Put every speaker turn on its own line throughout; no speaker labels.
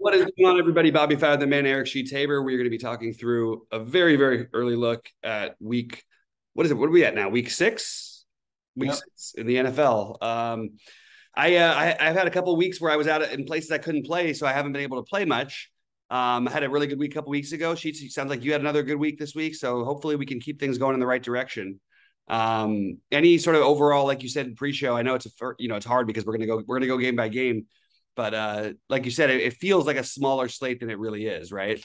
What is going on, everybody? Bobby Fowler, the man, Eric Sheets Haber. We're going to be talking through a very, very early look at week. What is it? What are we at now? Week six. Week
Yep.
six in the NFL. Um, I, uh, I I've had a couple weeks where I was out in places I couldn't play, so I haven't been able to play much. Um, I had a really good week a couple weeks ago. Sheets, it sounds like you had another good week this week, so hopefully we can keep things going in the right direction. Um, any sort of overall, like you said in pre-show, I know it's a you know it's hard because we're gonna go we're gonna go game by game, but uh, like you said, it, it feels like a smaller slate than it really is, right?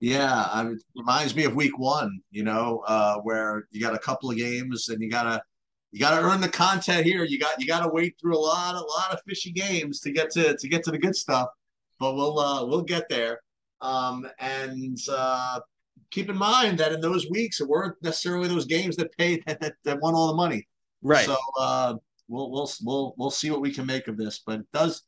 Yeah, I mean, it reminds me of week one, you know, uh, where you got a couple of games and you gotta you gotta earn the content here. You got you gotta wait through a lot, a lot of fishy games to get to to get to the good stuff. But we'll uh we'll get there. Um and uh keep in mind that in those weeks it weren't necessarily those games that paid that, that won all the money.
Right.
So uh we'll we'll we'll we'll see what we can make of this. But it does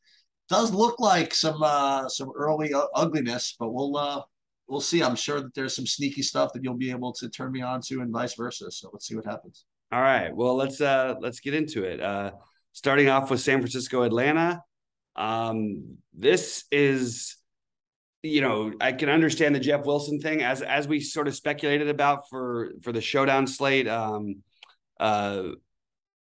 does look like some uh some early u- ugliness, but we'll uh we'll see. I'm sure that there's some sneaky stuff that you'll be able to turn me on to and vice versa. So let's see what happens.
All right. Well, let's uh let's get into it. Uh starting off with San Francisco Atlanta. Um this is you know, I can understand the Jeff Wilson thing as as we sort of speculated about for for the showdown slate um uh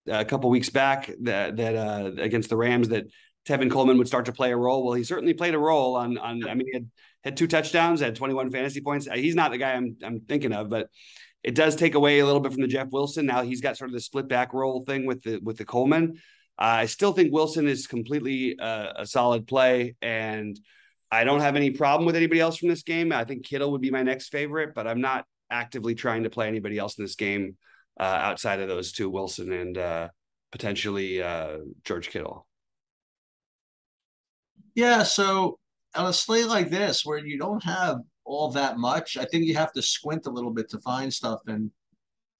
a couple weeks back that that uh against the Rams that Tevin Coleman would start to play a role. Well, he certainly played a role on on I mean he had had two touchdowns, had 21 fantasy points. He's not the guy I'm I'm thinking of, but it does take away a little bit from the Jeff Wilson. Now he's got sort of the split back role thing with the with the Coleman. Uh, I still think Wilson is completely uh, a solid play, and I don't have any problem with anybody else from this game. I think Kittle would be my next favorite, but I'm not actively trying to play anybody else in this game uh, outside of those two, Wilson and uh, potentially uh, George Kittle.
Yeah. So on a slate like this, where you don't have all that much, I think you have to squint a little bit to find stuff. And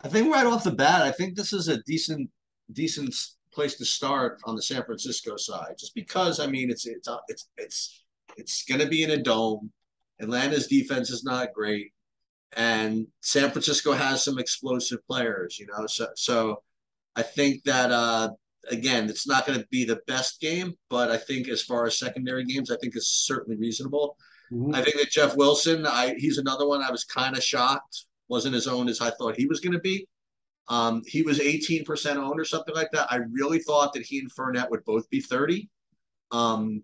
I think right off the bat, I think this is a decent, decent place to start on the San Francisco side, just because I mean it's it's it's it's it's going to be in a dome. Atlanta's defense is not great, and San Francisco has some explosive players. You know, so so I think that uh, again, it's not going to be the best game, but I think as far as secondary games, I think it's certainly reasonable. I think that Jeff Wilson, I he's another one I was kind of shocked wasn't as owned as I thought he was going to be. Um, he was 18% owned or something like that. I really thought that he and Fournette would both be 30. Um,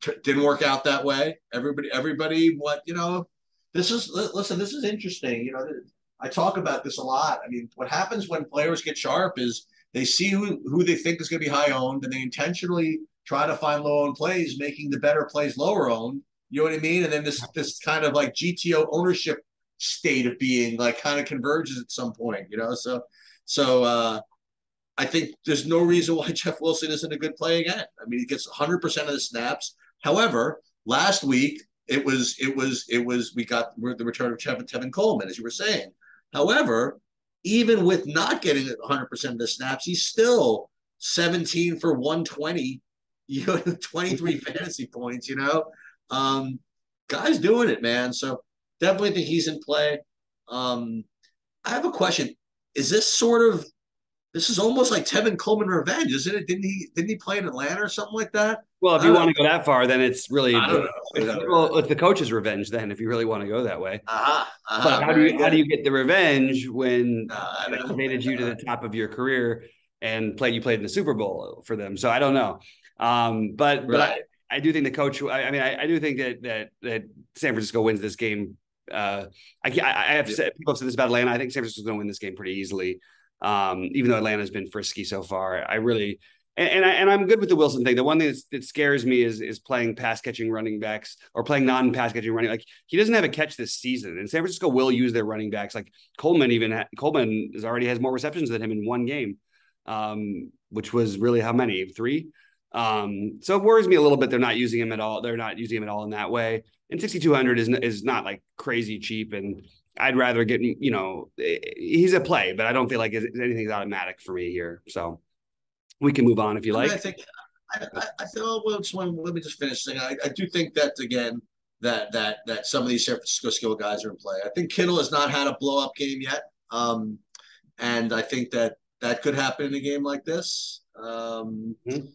t- didn't work out that way. Everybody, everybody, what you know, this is listen. This is interesting. You know, I talk about this a lot. I mean, what happens when players get sharp is they see who who they think is going to be high owned, and they intentionally try to find low owned plays, making the better plays lower owned. You know what I mean? And then this this kind of like GTO ownership state of being like kind of converges at some point. You know, so so uh, I think there's no reason why Jeff Wilson isn't a good play again. I mean, he gets 100 percent of the snaps. However, last week it was it was it was we got the return of Tevin, Tevin Coleman, as you were saying. However, even with not getting 100% of the snaps, he's still 17 for 120, you know, 23 fantasy points, you know. Um, guy's doing it, man. So definitely think he's in play. Um, I have a question. Is this sort of this is almost like Tevin Coleman revenge, isn't it? Didn't he didn't he play in Atlanta or something like that?
Well, if you want to go that far, then it's really
I don't know.
well, it's the coach's revenge. Then, if you really want to go that way,
Uh-huh, uh-huh,
but how do you how do you get the revenge when
Uh,
they
know.
elevated you to the top of your career and played you played in the Super Bowl for them? So I don't know, um, but but I, I do think the coach. I, I mean, I, I do think that that that San Francisco wins this game. Uh, I I, I have said people have said this about Atlanta. I think San Francisco's going to win this game pretty easily. Um, even though Atlanta's been frisky so far, I really and and, I, and I'm good with the Wilson thing. The one thing that scares me is is playing pass catching running backs or playing non pass catching running. Like he doesn't have a catch this season, and San Francisco will use their running backs. Like Coleman even ha- Coleman is already has more receptions than him in one game, um, which was really how many three. Um, so it worries me a little bit. They're not using him at all. They're not using him at all in that way. And 6,200 is, is not like crazy cheap. And I'd rather get, you know, he's a play, but I don't feel like anything's automatic for me here. So we can move on if you
I, mean,
like.
I think I, I, I think. Oh, well, just one, let me just finish saying. I, I do think that again that that that some of these San Francisco skill guys are in play. I think Kittle has not had a blow up game yet, um, and I think that that could happen in a game like this. Um,
Mhm.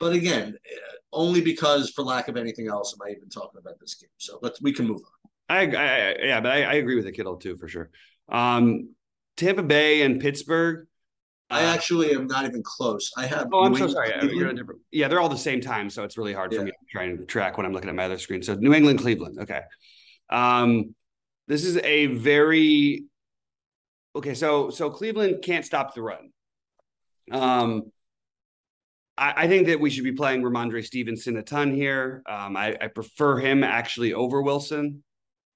But again, only because, for lack of anything else, am I even talking about this game? So let's we can move on.
I, I yeah, but I, I, agree with the Kittle too for sure. Um, Tampa Bay and Pittsburgh.
I uh, actually am not even close. I have.
Oh, I'm so sorry. Yeah, they're all the same time, so it's really hard yeah. for me to try and track when I'm looking at my other screen. So New England, Cleveland. Okay. Um, this is a very okay. So so Cleveland can't stop the run. Um, I, I think that we should be playing Rhamondre Stevenson a ton here. Um, I, I prefer him actually over Wilson.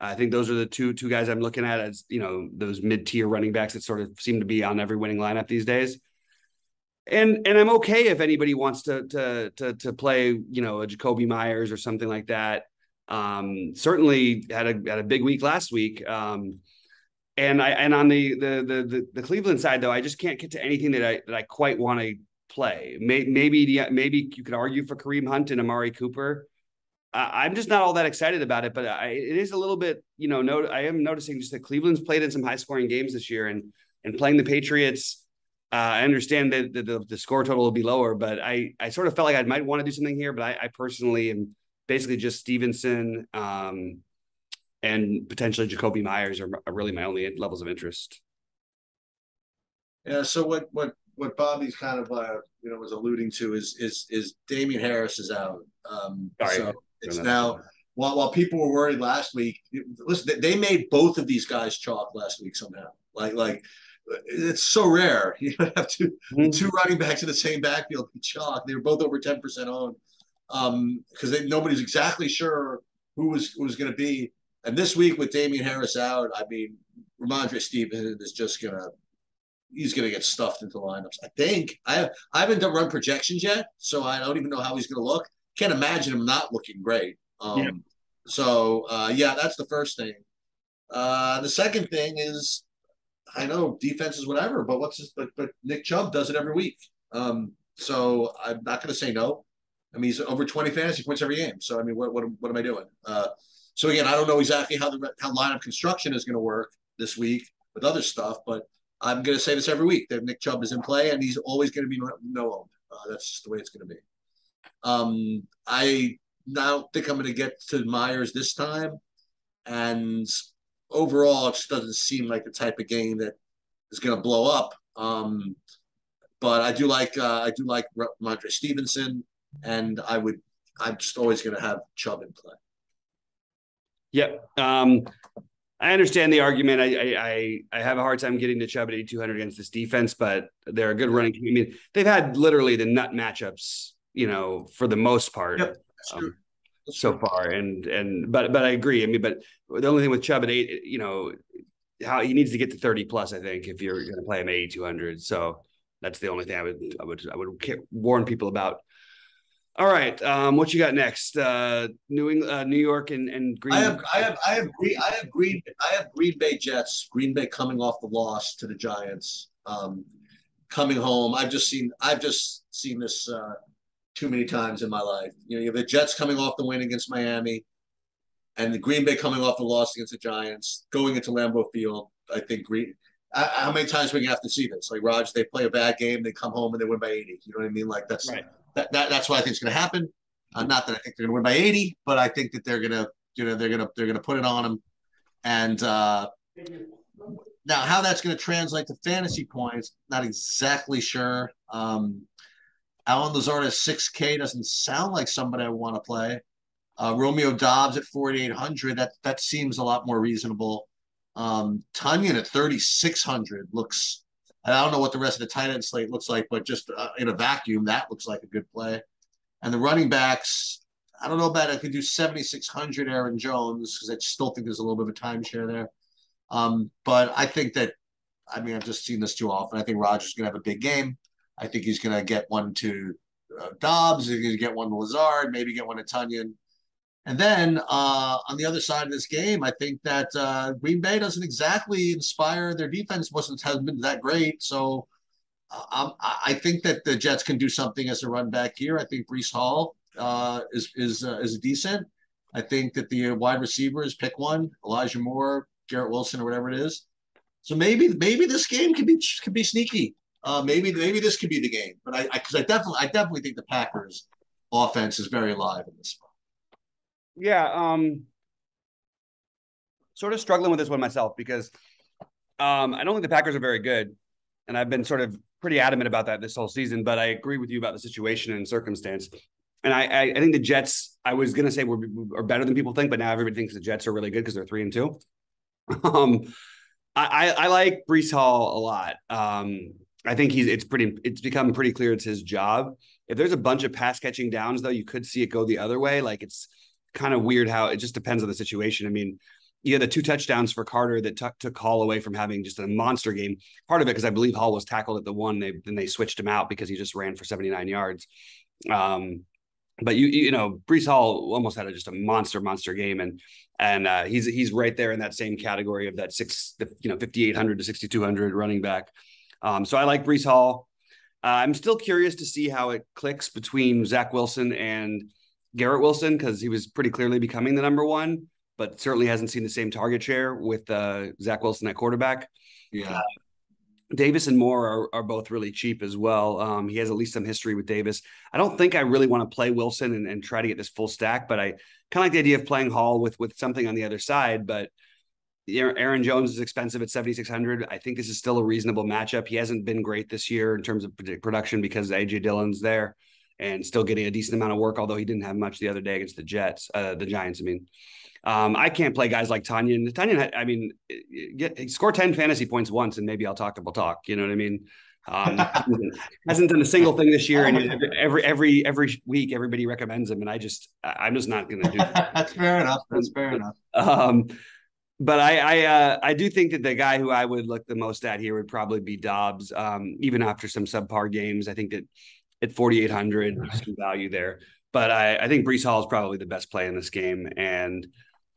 I think those are the two two guys I'm looking at as you know those mid tier running backs that sort of seem to be on every winning lineup these days. And and I'm okay if anybody wants to to to to play you know a Jakobi Meyers or something like that. Um, certainly had a had a big week last week. Um, and I and on the, the the the the Cleveland side though, I just can't get to anything that I that I quite want to play. Maybe maybe you could argue for Kareem Hunt and Amari Cooper. I'm just not all that excited about it, but I, it is a little bit, you know, no, I am noticing just that Cleveland's played in some high scoring games this year and, and playing the Patriots. Uh, I understand that the, the, the, score total will be lower, but I, I sort of felt like I might want to do something here, but I, I personally am basically just Stevenson um, and potentially Jakobi Meyers are, are really my only levels of interest.
Yeah. So what, what, what Bobby's kind of, uh, you know, was alluding to is, is, is Damien Harris is out. Um, Sorry. so it's now while while people were worried last week. Listen, they made both of these guys chalk last week somehow. Like like it's so rare. You have two mm-hmm. two running backs in the same backfield be chalk. They were both over ten percent owned um, because nobody's exactly sure who was who was going to be. And this week with Damien Harris out, I mean, Rhamondre Stevenson is just gonna he's gonna get stuffed into lineups. I think I I haven't done run projections yet, so I don't even know how he's gonna look can't imagine him not looking great. Um, yeah. So uh, yeah, that's the first thing. Uh, the second thing is, I know defense is whatever, but what's this, but but Nick Chubb does it every week. Um, so I'm not going to say no. I mean, he's over 20 fantasy points every game. So I mean, what what, what am I doing? Uh, so again, I don't know exactly how the how lineup construction is going to work this week with other stuff, but I'm going to say this every week that Nick Chubb is in play and he's always going to be no, no owned. Uh, that's just the way it's going to be. Um, I now think I'm going to get to Meyers this time, and overall, it just doesn't seem like the type of game that is going to blow up. Um, but I do like uh, I do like Rhamondre Stevenson, and I would I'm just always going to have Chubb in play.
Yep. Um, I understand the argument. I, I I have a hard time getting to Chubb at 8200 against this defense, but they're a good running team. I mean, they've had literally the nut matchups you know, for the most part. Yep. Um, so far, and and but but I agree. I mean, but the only thing with Chubb at eight, you know, how he needs to get to thirty plus. I think if you're going to play him eighty two hundred, so that's the only thing I would I would I would warn people about. All right, um, what you got next? Uh, New England, uh, New York, and and Green.
I have I have I have Green I have Green I have Green Bay Jets. Green Bay coming off the loss to the Giants, um, coming home. I've just seen I've just seen this. Uh, too many times in my life. You know, you have the Jets coming off the win against Miami, and the Green Bay coming off the loss against the Giants, going into Lambeau Field. I think Green. How many times are we gonna have to see this? Like Raj, they play a bad game, they come home and they win by eighty. You know what I mean? Like that's right. that, that that's what I think is going to happen. Uh, not that I think they're going to win by eighty, but I think that they're going to, you know, they're going to they're going to put it on them. And uh, now, how that's going to translate to fantasy points, not exactly sure. Um, Allen Lazard at 6K doesn't sound like somebody I want to play. Uh, Romeo Doubs at 4,800. That that seems a lot more reasonable. Um, Tonyan at 3,600 looks. I don't know what the rest of the tight end slate looks like, but just uh, in a vacuum, that looks like a good play. And the running backs, I don't know about. It. I could do 7,600 Aaron Jones because I still think there's a little bit of a timeshare there. Um, but I think that, I mean, I've just seen this too often. I think Rodgers going to have a big game. I think he's going to get one to uh, Doubs. He's going to get one to Lazard, maybe get one to Tonyan. And then uh, on the other side of this game, I think that uh, Green Bay doesn't exactly inspire. Their defense wasn't has been that great, so uh, I think that the Jets can do something as a run back here. I think Breece Hall uh, is is uh, is decent. I think that the wide receivers pick one, Elijah Moore, Garrett Wilson, or whatever it is. So maybe maybe this game could be could be sneaky uh, maybe maybe this could be the game. But I because I, I, definitely I definitely think the Packers offense is very live in this spot.
Yeah, um, sort of struggling with this one myself because um, I don't think the Packers are very good, and I've been sort of pretty adamant about that this whole season. But I agree with you about the situation and circumstance. And I, I, I think the Jets. I was gonna say were are better than people think, but now everybody thinks the Jets are really good because they're three and two. Um, I, I like Breece Hall a lot. Um, I think he's it's pretty it's become pretty clear it's his job. If there's a bunch of pass catching downs, though, you could see it go the other way. Like it's kind of weird how it just depends on the situation. I mean, you had the two touchdowns for Carter that t- took Hall away from having just a monster game. Part of it because I believe Hall was tackled at the one, they then they switched him out because he just ran for 79 yards. Um, but you you know Breece Hall almost had a, just a monster monster game and and uh, he's he's right there in that same category of that six you know 5800 to 6200 running back. Um, so I like Breece Hall. Uh, I'm still curious to see how it clicks between Zach Wilson and Garrett Wilson because he was pretty clearly becoming the number one, but certainly hasn't seen the same target share with uh, Zach Wilson at quarterback.
Yeah.
Davis and Moore are, are both really cheap as well. Um, he has at least some history with Davis. I don't think I really want to play Wilson and, and try to get this full stack, but I kind of like the idea of playing Hall with with something on the other side. But Aaron Jones is expensive at 7,600. I think this is still a reasonable matchup. He hasn't been great this year in terms of production because AJ Dillon's there and still getting a decent amount of work, although he didn't have much the other day against the Jets, uh, the Giants. I mean, um, I can't play guys like Tonyan. Tonyan, I mean, get, score 10 fantasy points once and maybe I'll talk, we'll talk. You know what I mean? Um, hasn't done a single thing this year, and every every every week everybody recommends him, and I just I'm just not going to do
that. That's fair enough. That's fair enough.
Um, but I I uh, I do think that the guy who I would look the most at here would probably be Doubs. Um, even after some subpar games, I think that at 4,800 there's some value there. But I, I think Breece Hall is probably the best play in this game, and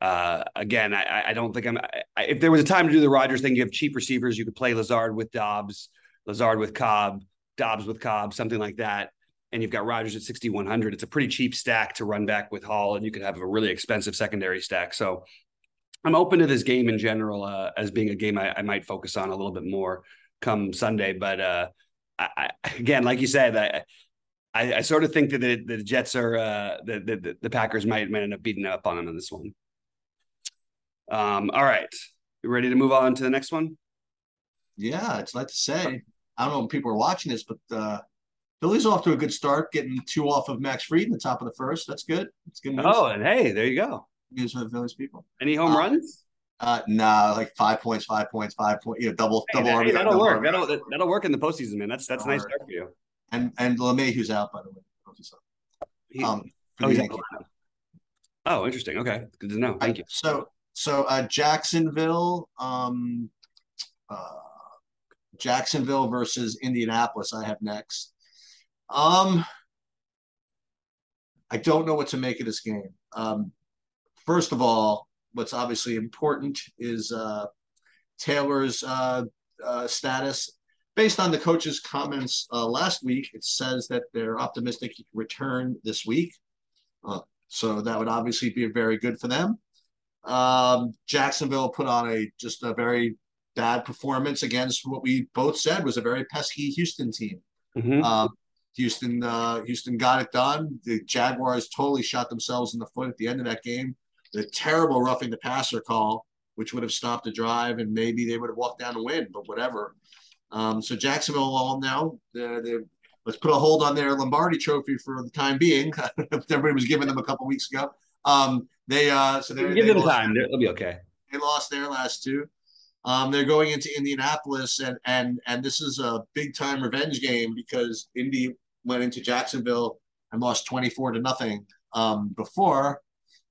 uh, again, I, I, don't think I'm. I, if there was a time to do the Rodgers thing, you have cheap receivers. You could play Lazard with Doubs, Lazard with Cobb, Doubs with Cobb, something like that. And you've got Rodgers at 6,100. It's a pretty cheap stack to run back with Hall, and you could have a really expensive secondary stack. So I'm open to this game in general uh, as being a game I, I, might focus on a little bit more come Sunday. But uh, I, again, like you said, I, I, I, sort of think that the, the Jets are uh, the, the the Packers might might end up beating up on them in this one. Um, all right. You ready to move on to the next one?
Yeah, it's like to say. I don't know if people are watching this, but uh Philly's off to a good start, getting two off of Max Fried in the top of the first. That's good. It's good news.
Oh, and hey, there you go.
For the Phillies people.
Any home uh, runs?
Uh, nah, like five points, five points, five points. You know, double,
hey,
double.
That, hey, that'll work. That'll that'll work in the postseason, man. That's that's a nice start for you.
And and LeMahieu's out by the way.
Um, oh, oh, interesting. Okay, good to know. Thank you.
So so uh, Jacksonville, um, uh, Jacksonville versus Indianapolis. I have next. Um, I don't know what to make of this game. Um, first of all, what's obviously important is uh, Taylor's uh, uh, status. Based on the coach's comments uh, last week, it says that they're optimistic he can return this week. Uh, so that would obviously be very good for them. Um, Jacksonville put on a just a very bad performance against what we both said was a very pesky Houston team. Mm-hmm. Um, Houston, uh, Houston got it done. The Jaguars totally shot themselves in the foot at the end of that game. The terrible roughing the passer call, which would have stopped the drive, and maybe they would have walked down to win, but whatever. Um, so Jacksonville all now, they're, they're, let's put a hold on their Lombardi trophy for the time being. Everybody was giving them a couple weeks ago. Um, they uh, so they
give them time; they'll be okay.
They lost their last two. Um, they're going into Indianapolis, and and and this is a big time revenge game because Indy went into Jacksonville and lost twenty four to nothing um, before.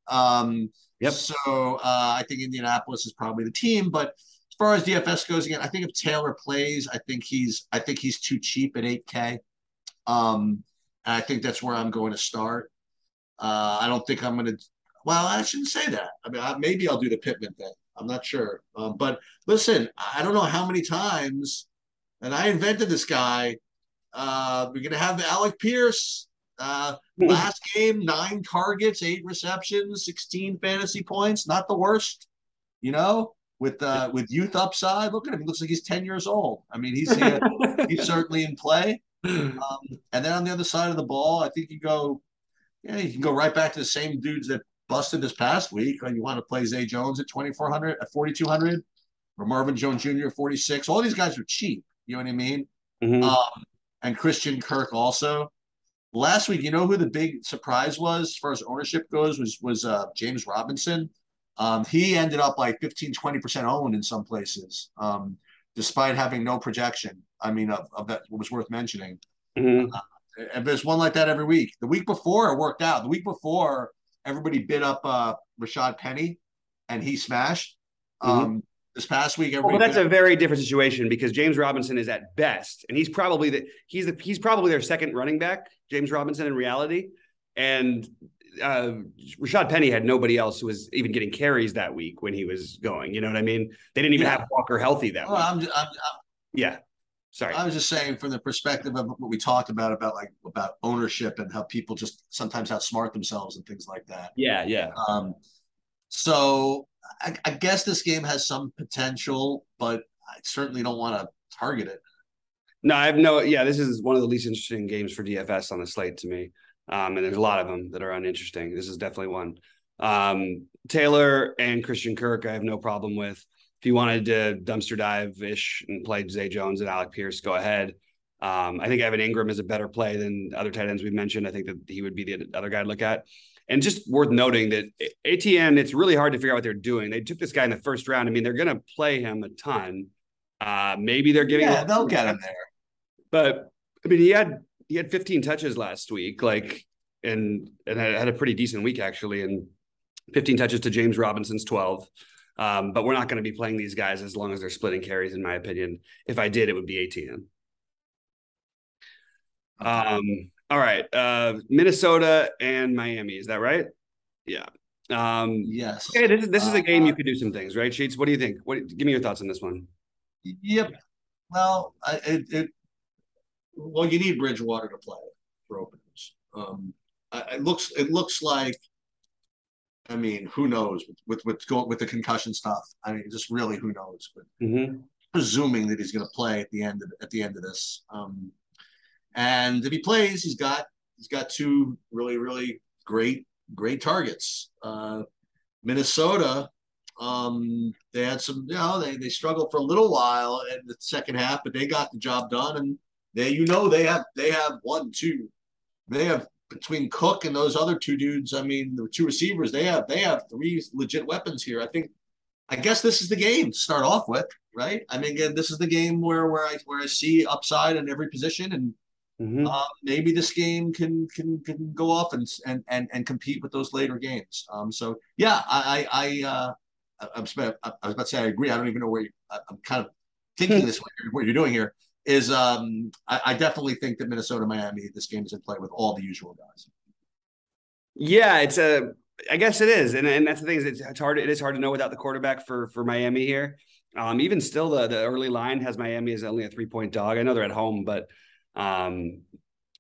Um,
yep.
So uh, I think Indianapolis is probably the team, but as far as DFS goes, again, I think if Taylor plays, I think he's I think he's too cheap at eight K. Um, and I think that's where I'm going to start. Uh, I don't think I'm going to well, I shouldn't say that. I mean, I, maybe I'll do the Pittman thing. I'm not sure. Um, but listen, I don't know how many times, and I invented this guy. Uh, we're gonna have Alec Pierce. Uh, last game, nine targets, eight receptions, 16 fantasy points. Not the worst, you know. With uh, with youth upside, look at him. He looks like he's 10 years old. I mean, he's he's certainly in play. Um, and then on the other side of the ball, I think you go Yeah, you can go right back to the same dudes that busted this past week. You want to play Zay Jones at 2,400, at 4,200, or Marvin Jones Jr. 46. All these guys are cheap. You know what I mean? Mm-hmm. Um, and Christian Kirk also. Last week, you know who the big surprise was as far as ownership goes was was uh, James Robinson. Um, he ended up like 15, 20% owned in some places, um, despite having no projection. I mean, of, of that was worth mentioning. Mm-hmm. Uh, and there's one like that every week. The week before it worked out. The week before, everybody bid up uh, Rashaad Penny, and he smashed. Mm-hmm. Um, this past week,
well, that's a very different situation because James Robinson is at best, and he's probably the he's the he's probably their second running back, James Robinson in reality, and uh, Rashaad Penny had nobody else who was even getting carries that week when he was going. You know what I mean? They didn't even yeah. have Walker healthy that well, week. I'm, I'm, I'm, yeah. Sorry.
I was just saying from the perspective of what we talked about about like about ownership and how people just sometimes outsmart themselves and things like that.
Yeah, yeah.
Um, so I, I guess this game has some potential, but I certainly don't want to target it.
No, I have no. Yeah, this is one of the least interesting games for DFS on the slate to me. Um, and there's a lot of them that are uninteresting. This is definitely one. Um, Taylor and Christian Kirk, I have no problem with. If you wanted to dumpster dive ish and play Zay Jones and Alec Pierce, go ahead. Um, I think Evan Engram is a better play than other tight ends we've mentioned. I think that he would be the other guy to look at. And just worth noting that Etienne, it's really hard to figure out what they're doing. They took this guy in the first round. I mean, they're going to play him a ton. Uh, maybe they're giving.
Yeah, they'll get him there.
But I mean, he had he had 15 touches last week, like, and and had a pretty decent week actually, and 15 touches to James Robinson's 12. Um, but we're not going to be playing these guys as long as they're splitting carries, in my opinion. If I did, it would be Etienne. Um, all right. Uh, Minnesota and Miami. Is that right? Yeah. Um,
yes.
Okay. This is this is a game you uh, could do some things, right? Sheets. What do you think? What? Give me your thoughts on this one.
Yep. Well, I, it, it well, you need Bridgewater to play for openers. Um, it looks it looks like. I mean, who knows with with going with the concussion stuff? I mean, just really who knows? But mm-hmm. presuming that he's going to play at the end of at the end of this, um, and if he plays, he's got he's got two really really great great targets. Uh, Minnesota, um, they had some, you know, they, they struggled for a little while in the second half, but they got the job done. And they, you know, they have they have one, two, they have between Cook and those other two dudes. I mean, the two receivers, they have they have three legit weapons here. I think, I guess this is the game to start off with, right? I mean, again, this is the game where where I where I see upside in every position, and mm-hmm. uh, maybe this game can can can go off and and and, and compete with those later games. Um, so yeah, I I. uh, I was, about, I was about to say I agree. I don't even know where you, I'm kind of thinking this way. what you're doing here is um, I, I, definitely think that Minnesota Miami this game is in play with all the usual guys.
Yeah, it's a. I guess it is, and and that's the thing is it's, it's hard. It is hard to know without the quarterback for for Miami here. Um, even still, the the early line has Miami as only a three point dog. I know they're at home, but um,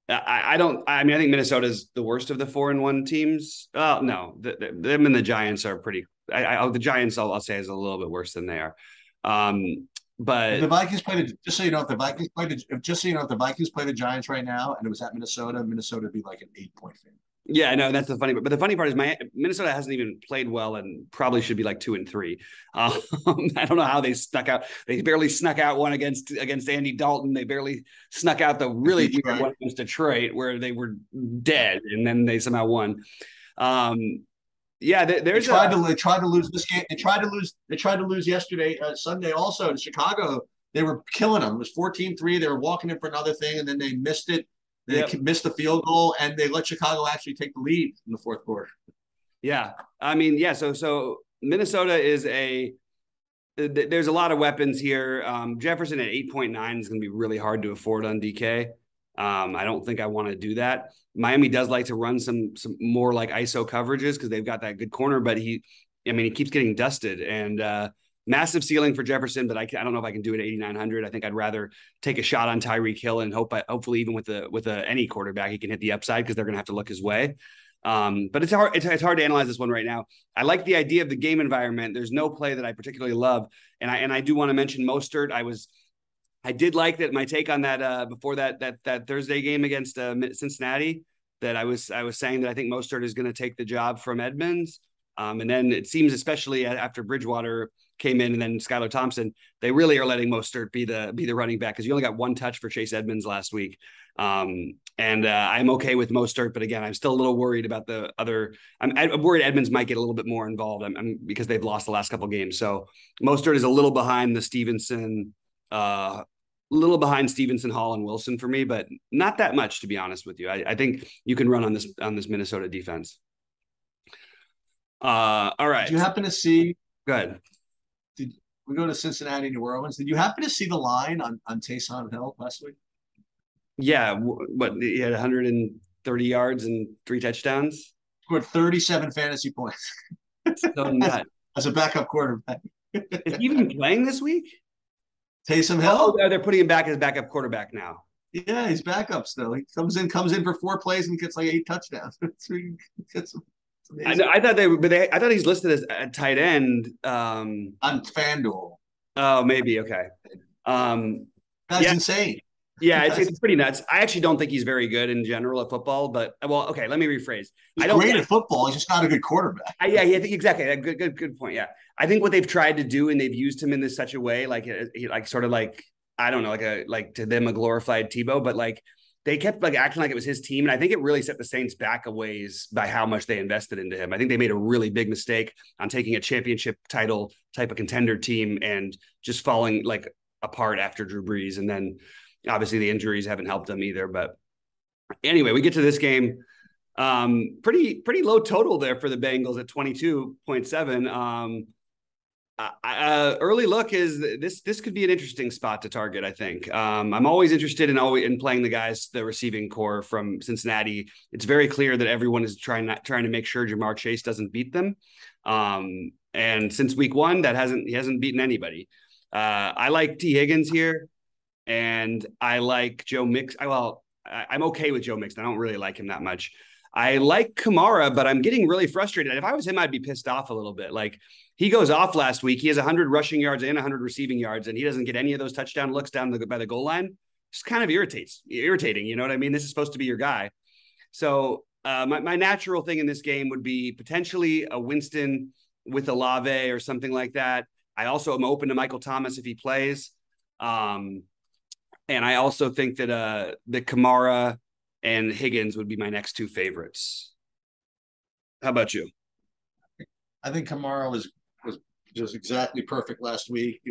I, I don't. I mean, I think Minnesota is the worst of the four and one teams. Uh, no, the, the, them and the Giants are pretty. I, I the Giants, I'll, I'll say, is a little bit worse than they are. Um, but
if the Vikings played, just so you know, if the Vikings played, if just so you know, if the Vikings play the Giants right now, and it was at Minnesota, Minnesota would be like an eight point favorite.
Yeah, I know that's the funny part. But the funny part is my Minnesota hasn't even played well and probably should be like two and three. Um, I don't know how they snuck out. They barely snuck out one against against Andy Dalton. They barely snuck out the really weird one against Detroit where they were dead and then they somehow won. Um, yeah, there's
they tried a, to they tried to lose this game. They tried to lose. They tried to lose yesterday, uh, Sunday, also in Chicago. They were killing them. It was 14-3. They were walking in for another thing, and then they missed it. They yep. missed the field goal, and they let Chicago actually take the lead in the fourth quarter.
Yeah, I mean, yeah. So, so Minnesota is a. There's a lot of weapons here. Um, Jefferson at 8.9 is going to be really hard to afford on DK. Um, I don't think I want to do that. Miami does like to run some some more like ISO coverages because they've got that good corner, but he, I mean, he keeps getting dusted and uh, massive ceiling for Jefferson, but I, can, I don't know if I can do it at 8,900. I think I'd rather take a shot on Tyreek Hill and hope, I, hopefully, even with the with a, any quarterback, he can hit the upside because they're going to have to look his way. Um, but it's hard. It's, it's, hard to analyze this one right now. I like the idea of the game environment. There's no play that I particularly love, and I and I do want to mention Mostert. I was I did like that. My take on that uh, before that that that Thursday game against uh, Cincinnati. that I was I was saying that I think Mostert is going to take the job from Edmonds. Um, and then it seems, especially after Bridgewater came in, and then Skylar Thompson, they really are letting Mostert be the be the running back because you only got one touch for Chase Edmonds last week. Um, and uh, I'm okay with Mostert, but again, I'm still a little worried about the other. I'm, I'm worried Edmonds might get a little bit more involved. I'm, I'm, because they've lost the last couple games. So Mostert is a little behind the Stevenson, uh, a little behind Stevenson, Hall, and Wilson for me, but not that much to be honest with you. I, I think you can run on this on this Minnesota defense. Uh, all right.
Did you happen to see?
Good.
Did we go to Cincinnati, New Orleans? Did you happen to see the line on on Taysom Hill last week?
Yeah, what he had 130 yards and three touchdowns.
Scored 37 fantasy points.
so nuts.
As a backup quarterback.
Is he even playing this week?
Taysom Hill.
Oh, they're putting him back as backup quarterback now.
Yeah, he's backup still. He comes in, comes in for four plays and gets like eight touchdowns.
I, know, I thought they, but they, I thought he's listed as a tight end. Um,
on FanDuel.
Oh, maybe okay. Um,
That's yeah. insane.
Yeah, it's, it's pretty nuts. I actually don't think he's very good in general at football, but well, okay, let me rephrase.
He's
I don't
great at football. He's just not a good quarterback.
I, yeah, yeah, exactly. Good, good, good point. Yeah, I think what they've tried to do, and they've used him in this such a way, like, like sort of like I don't know, like a like to them a glorified Tebow, but like they kept like acting like it was his team. And I think it really set the Saints back a ways by how much they invested into him. I think they made a really big mistake on taking a championship title type of contender team and just falling like apart after Drew Brees. And then obviously the injuries haven't helped them either. But anyway, we get to this game. Um, pretty, pretty low total there for the Bengals at 22.7. Um, uh, early look is this this could be an interesting spot to target. I think um, I'm always interested in always in playing the guys the receiving corps from Cincinnati. It's very clear that everyone is trying not trying to make sure Ja'Marr Chase doesn't beat them. Um, and since week one, that hasn't he hasn't beaten anybody. Uh, I like Tee Higgins here, and I like Joe Mix. Well, I, I'm okay with Joe Mix. I don't really like him that much. I like Kamara, but I'm getting really frustrated. If I was him, I'd be pissed off a little bit. Like he goes off last week. He has 100 rushing yards and 100 receiving yards, and he doesn't get any of those touchdown looks down the, by the goal line. Just kind of irritates, irritating. You know what I mean? This is supposed to be your guy. So uh, my, my natural thing in this game would be potentially a Winston with Olave or something like that. I also am open to Michael Thomas if he plays. Um, and I also think that uh, the Kamara and Higgins would be my next two favorites. How about you?
I think Kamara was just exactly perfect last week.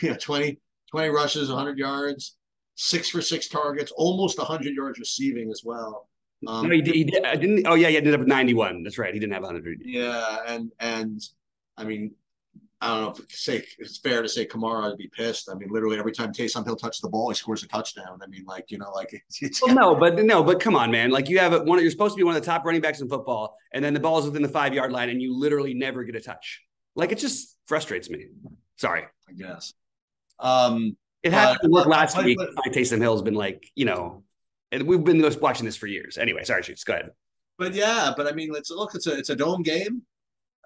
20, 20, 20 rushes, 100 yards, six for six targets, almost 100 yards receiving as well.
Um, no, he, did, he did, didn't. Oh yeah, he ended up with 91. That's right. He didn't have 100.
Yeah, and and I mean, I don't know if it's, say, it's fair to say Kamara would be pissed. I mean, literally every time Taysom Hill touches the ball, he scores a touchdown. I mean, like you know, like it's,
it's well, no, but no, but come on, man. Like you have one. You're supposed to be one of the top running backs in football, and then the ball is within the five yard line, and you literally never get a touch. Like it's just frustrates me. Sorry.
I guess. Um,
it had to work last but, week. But, Taysom Hill's been like, you know, and we've been watching this for years. Anyway, sorry, Sheets. Go ahead.
But yeah, but I mean, let's look. It's a it's a dome game.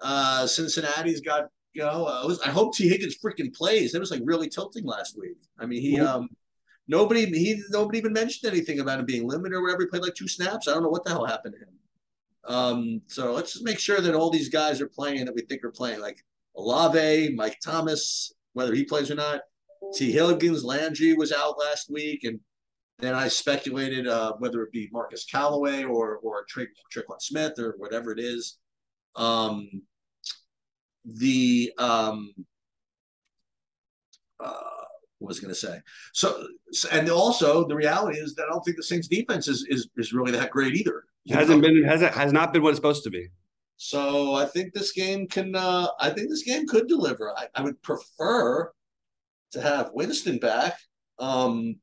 Uh, Cincinnati's got you know, uh, was, I hope Tee Higgins freaking plays. It was like really tilting last week. I mean, he mm-hmm. um nobody he nobody even mentioned anything about him being limited or whatever. He played like two snaps. I don't know what the hell happened to him. Um, so let's just make sure that all these guys are playing that we think are playing, like Olave, Mike Thomas, whether he plays or not. Tee Higgins, Landry was out last week, and then I speculated uh, whether it be Marquez Callaway or or Trick Tre'Quan Smith or whatever it is. Um, the um, uh, what was going to say? So, and also the reality is that I don't think the Saints defense is is, is really that great either.
It hasn't know? been hasn't has not been what it's supposed to be.
So I think this game can. Uh, I think this game could deliver. I, I would prefer to have Winston back um,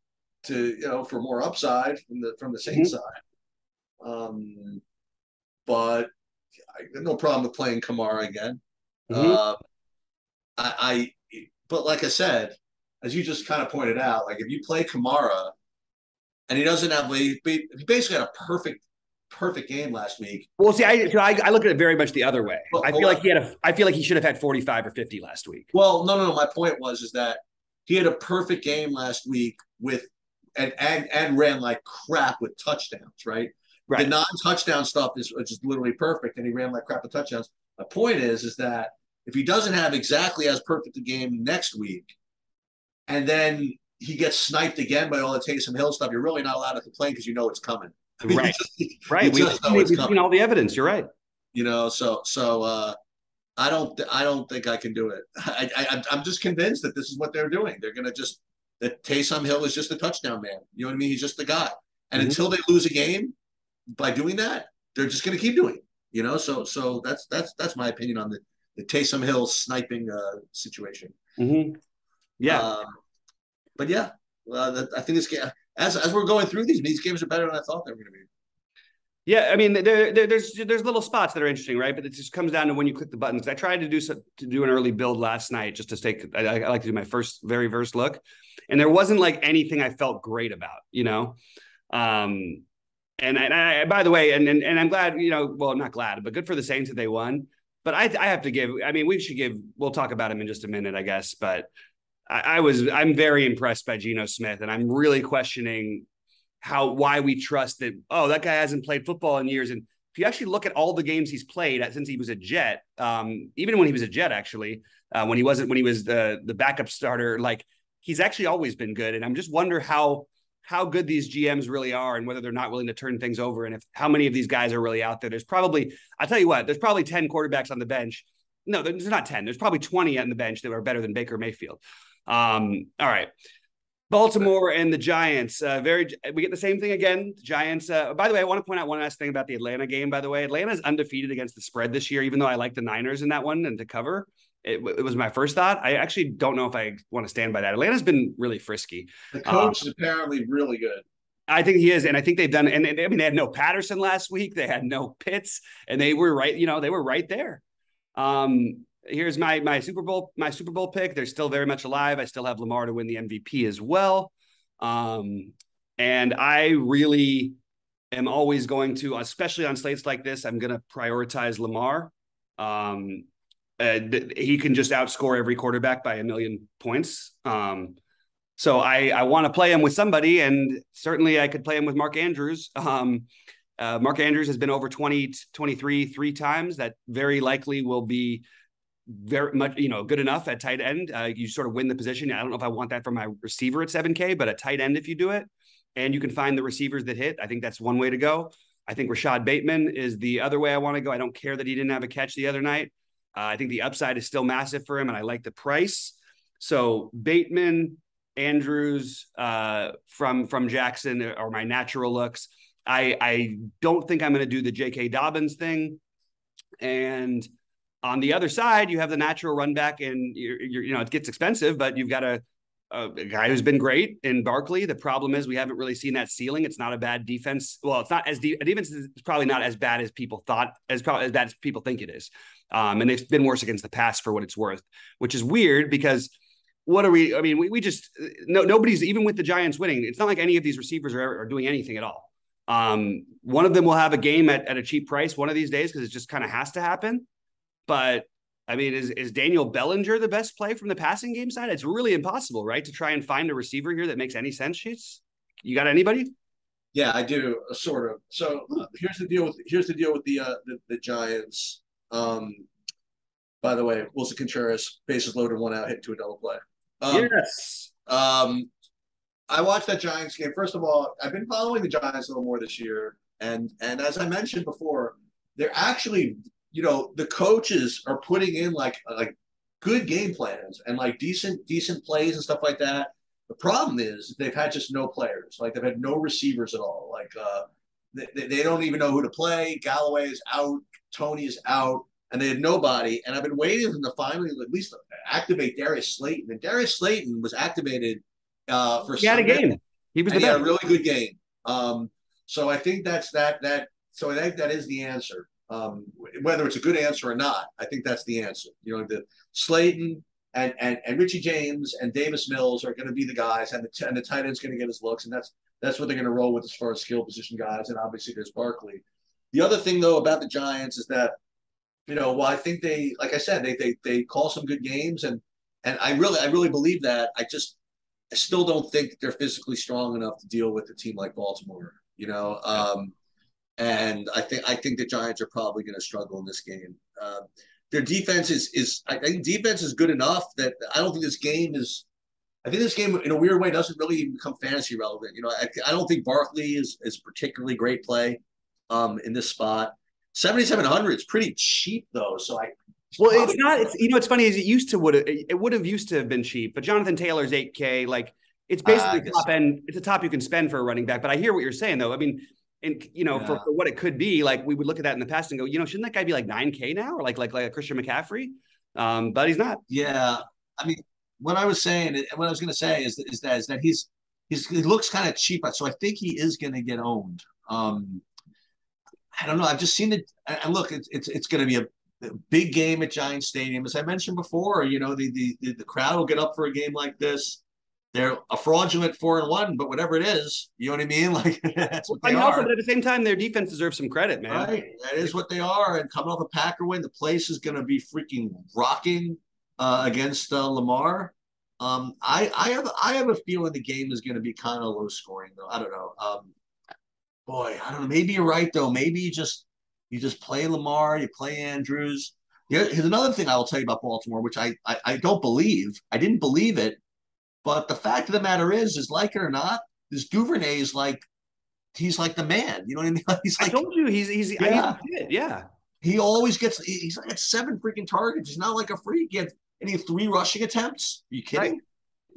to you know for more upside from the from the Saints mm-hmm. side. Um, but I have no problem with playing Kamara again. Mm-hmm. Uh, I, I, but like I said, as you just kind of pointed out, like if you play Kamara and he doesn't have, he basically had a perfect, perfect game last week.
Well, see, I, I, I look at it very much the other way. Well, I feel like he had a, I feel like he should have had 45 or 50 last week.
Well, no, no, no. My point was, is that he had a perfect game last week with, and, and, and ran like crap with touchdowns, right? Right. The non-touchdown stuff is just literally perfect, and he ran like crap of touchdowns. My point is, is that if he doesn't have exactly as perfect a game next week, and then he gets sniped again by all the Taysom Hill stuff, you're really not allowed to complain because you know it's coming.
I mean, right, just, right. We, have seen all the evidence. You're right.
You know, so so uh, I don't I don't think I can do it. I, I I'm just convinced that this is what they're doing. They're gonna just that Taysom Hill is just a touchdown man. You know what I mean? He's just the guy. And mm-hmm. until they lose a game by doing that, they're just gonna keep doing it. You know, so so that's that's that's my opinion on the the Taysom Hill sniping uh, situation.
Mm-hmm. Yeah, um,
but yeah, uh, I think this game as as we're going through these, these games are better than I thought they were going to be.
Yeah, I mean, there, there, there's there's little spots that are interesting, right? But it just comes down to when you click the buttons. I tried to do some, to do an early build last night just to take. I, I, like to do my first very first look, and there wasn't like anything I felt great about, you know. Um, and and I, by the way, and, and and I'm glad, you know, well, not glad, but good for the Saints that they won. But I I have to give. I mean, we should give. We'll talk about him in just a minute, I guess. But I, I was I'm very impressed by Geno Smith, and I'm really questioning how why we trust that oh that guy hasn't played football in years. And if you actually look at all the games he's played since he was a jet um, even when he was a jet actually uh, when he wasn't when he was the the backup starter like he's actually always been good. And i'm just wonder how how good these gms really are and whether they're not willing to turn things over. And if how many of these guys are really out there? There's probably i'll tell you what there's probably 10 quarterbacks on the bench no there's not 10 there's probably 20 on the bench that are better than baker mayfield um, all right Baltimore and the Giants. Uh, very, we get the same thing again. The Giants. Uh, by the way, I want to point out one last thing about the Atlanta game. By the way, Atlanta is undefeated against the spread this year. Even though I like the Niners in that one and to cover, it, it, was my first thought. I actually don't know if I want to stand by that. Atlanta's been really frisky.
The coach um, is apparently really good.
I think he is, and I think they've done. And, and I mean, they had no Patterson last week. They had no Pitts, and they were right. You know, they were right there. Um, here's my my Super Bowl my Super Bowl pick. They're still very much alive. I still have Lamar to win the MVP as well. Um, and I really am always going to, especially on slates like this, I'm going to prioritize Lamar. Um, uh, th- he can just outscore every quarterback by a million points. Um, so I, I want to play him with somebody, and certainly I could play him with Mark Andrews. Um, uh, Mark Andrews has been over 20, 23 three times. That very likely will be very much, you know, good enough at tight end. Uh, you sort of win the position. I don't know if I want that for my receiver at 7K, but at tight end, if you do it, and you can find the receivers that hit, I think that's one way to go. I think Rashod Bateman is the other way I want to go. I don't care that he didn't have a catch the other night. Uh, I think the upside is still massive for him, and I like the price. So Bateman, Andrews uh, from from Jackson are my natural looks. I I don't think I'm going to do the J.K. Dobbins thing, and on the other side, you have the natural run back, and you're, you're, you know it gets expensive, but you've got a, a guy who's been great in Barkley. The problem is we haven't really seen that ceiling. It's not a bad defense. Well, it's not as de- defense is probably not as bad as people thought, as probably as bad as people think it is. Um, and they've been worse against the pass for what it's worth, which is weird because what are we? I mean, we, we just no nobody's even with the Giants winning. It's not like any of these receivers are, are doing anything at all. Um, one of them will have a game at, at a cheap price one of these days because it just kind of has to happen. But I mean, is, is Daniel Bellinger the best play from the passing game side? It's really impossible, right? To try and find a receiver here that makes any sense. Sheets, you got anybody?
Yeah, I do, uh, sort of. So uh, here's the deal with here's the deal with the uh, the, the Giants. Um, by the way, Willson Contreras bases loaded, one out, hit to a double play.
Um, yes.
Um, I watched that Giants game. First of all, I've been following the Giants a little more this year, and and as I mentioned before, they're actually you know the coaches are putting in like like good game plans and like decent decent plays and stuff like that. The problem is they've had just no players. Like they've had no receivers at all. Like uh, they, they don't even know who to play. Golladay is out. Toney is out. And they had nobody. And I've been waiting for them to finally at least activate Darius Slayton. And Darius Slayton was activated uh, for.
He had Sunday, a game. He was.
He had a really good game. Um, so I think that's that. That so I think that is the answer. Um, whether it's a good answer or not, I think that's the answer. You know, the Slayton and and, and Richie James and David Sills are going to be the guys, and the and the tight end's going to get his looks, and that's that's what they're going to roll with as far as skill position guys, and obviously there's Barkley. The other thing though about the Giants is that, you know, well I think they, like I said, they they they call some good games, and and I really I really believe that. I just I still don't think they're physically strong enough to deal with a team like Baltimore. You know, um, and I think I think the Giants are probably going to struggle in this game. Uh, their defense is is I think defense is good enough that I don't think this game is. I think this game, in a weird way, doesn't really become fantasy relevant. You know, I, I don't think Barkley is is particularly great play um, in this spot. Seventy seven hundred is pretty cheap though, so I.
Well, it's not. It's you know, it's funny. Is it used to would it would have used to have been cheap, but Jonathan Taylor's eight K. Like it's basically uh, top end. It's a top you can spend for a running back. But I hear what you're saying though. I mean, and you know, yeah. for, for, what it could be, like we would look at that in the past and go, you know, shouldn't that guy be like 9K now or like like like a Christian McCaffrey? Um, but he's not.
Yeah. I mean, what I was saying, what I was gonna say is is that is that he's he's he looks kind of cheap, so I think he is gonna get owned. Um I don't know. I've just seen it and look, it's it's it's gonna be a big game at Giant Stadium. As I mentioned before, you know, the the the crowd will get up for a game like this they're a fraudulent four and one, but whatever it is, you know what I mean? Like that's what they I mean, are.
Also, at the same time, their defense deserves some credit, man.
Right, that is what they are. And coming off a Packer win, the place is going to be freaking rocking uh, against uh, Lamar. Um, I I have I have a feeling the game is going to be kind of low scoring though. I don't know. Um, boy, I don't know. Maybe you're right though. Maybe you just you just play Lamar, you play Andrews. Here's another thing I will tell you about Baltimore, which I, I I don't believe. I didn't believe it but the fact of the matter is, is like it or not, this Duvernay is like he's like the man. You know what I mean? He's like
I told you, he's he's yeah. Yeah.
He always gets he's like at seven freaking targets. He's not like a freak. He had any three rushing attempts. Are you kidding?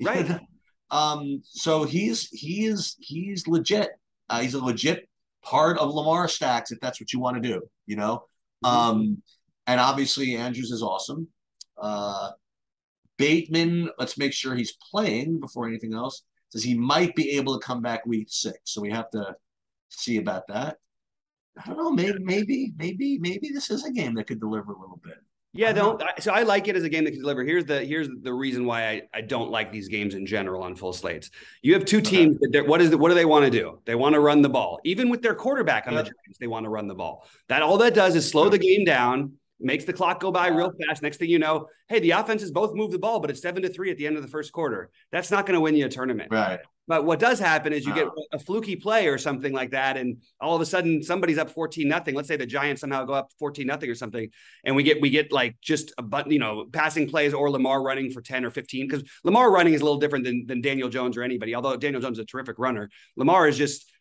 Right. right.
um, so he's he is he's legit. Uh, he's a legit part of Lamar stacks if that's what you want to do, you know. Mm-hmm. Um, and obviously Andrews is awesome. Uh, Bateman, let's make sure he's playing before anything else. Says he might be able to come back week six, so we have to see about that. I don't know. Maybe, maybe, maybe, maybe this is a game that could deliver a little bit.
Yeah, don't. So I like it as a game that can deliver. Here's the here's the reason why I, I don't like these games in general on full slates. You have two teams. Okay. That what is the, what do they want to do? They want to run the ball. Even with their quarterback on the Giants, they want to run the ball. That all that does is slow the game down makes the clock go by real fast. Next thing you know, hey, the offenses both move the ball, but it's seven to three at the end of the first quarter. That's not going to win you a tournament.
Right.
But what does happen is you get a fluky play or something like that, and all of a sudden somebody's up fourteen nothing. Let's say the Giants somehow go up fourteen nothing or something, and we get we get like just a but you know, passing plays or Lamar running for ten or fifteen because Lamar running is a little different than than Daniel Jones or anybody. Although Daniel Jones is a terrific runner, Lamar is just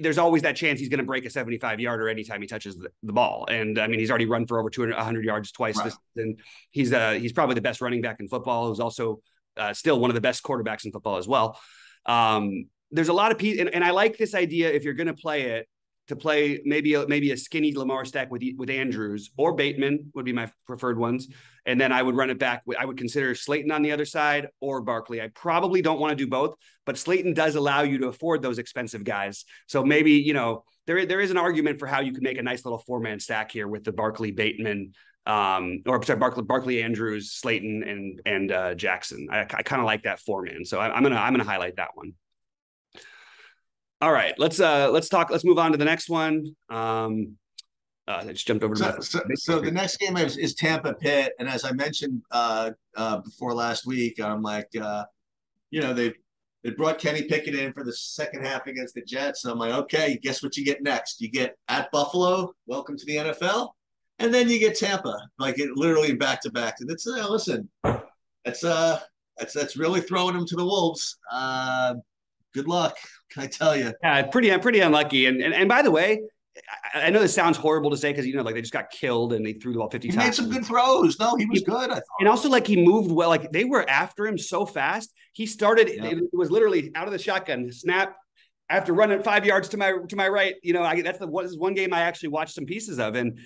there's always that chance he's going to break a 75 yarder anytime he touches the, the, ball. And I mean, he's already run for over 200 100 yards twice right. this season. He's uh, he's probably the best running back in football. Who's also uh, still one of the best quarterbacks in football as well. Um, there's a lot of people, and, and I like this idea. If you're going to play it, to play maybe a, maybe a skinny Lamar stack with with Andrews or Bateman would be my preferred ones, and then I would run it back. I would consider Slayton on the other side or Barkley. I probably don't want to do both, but Slayton does allow you to afford those expensive guys. So maybe you know there there is an argument for how you can make a nice little four man stack here with the Barkley Bateman. Um, or sorry, Barkley, Barkley, Andrews, Slayton, and and uh, Jackson. I, I kind of like that four man, so I, I'm gonna I'm gonna highlight that one. All right, let's uh let's talk. Let's move on to the next one. Um, uh, I just jumped over to
so, so, so, the next game is, is Tampa Pitt, and as I mentioned uh, uh, before last week, I'm like, uh, you know, they they brought Kenny Pickett in for the second half against the Jets, and I'm like, okay, guess what you get next? You get at Buffalo, welcome to the NFL, and then you get Tampa, like it literally back to back. And it's uh, listen, that's uh, that's that's really throwing them to the wolves. Uh, good luck. Can I tell you?
Yeah, pretty, I'm pretty unlucky. And and, and by the way, I, I know this sounds horrible to say because you know, like they just got killed and they threw the ball fifty
he
times.
Made some good throws. No, he was he, good. I thought.
And also, like he moved well. Like they were after him so fast. He started. It, it was literally out of the shotgun snap after running five yards to my to my right. You know, I, that's the what is one game I actually watched some pieces of, and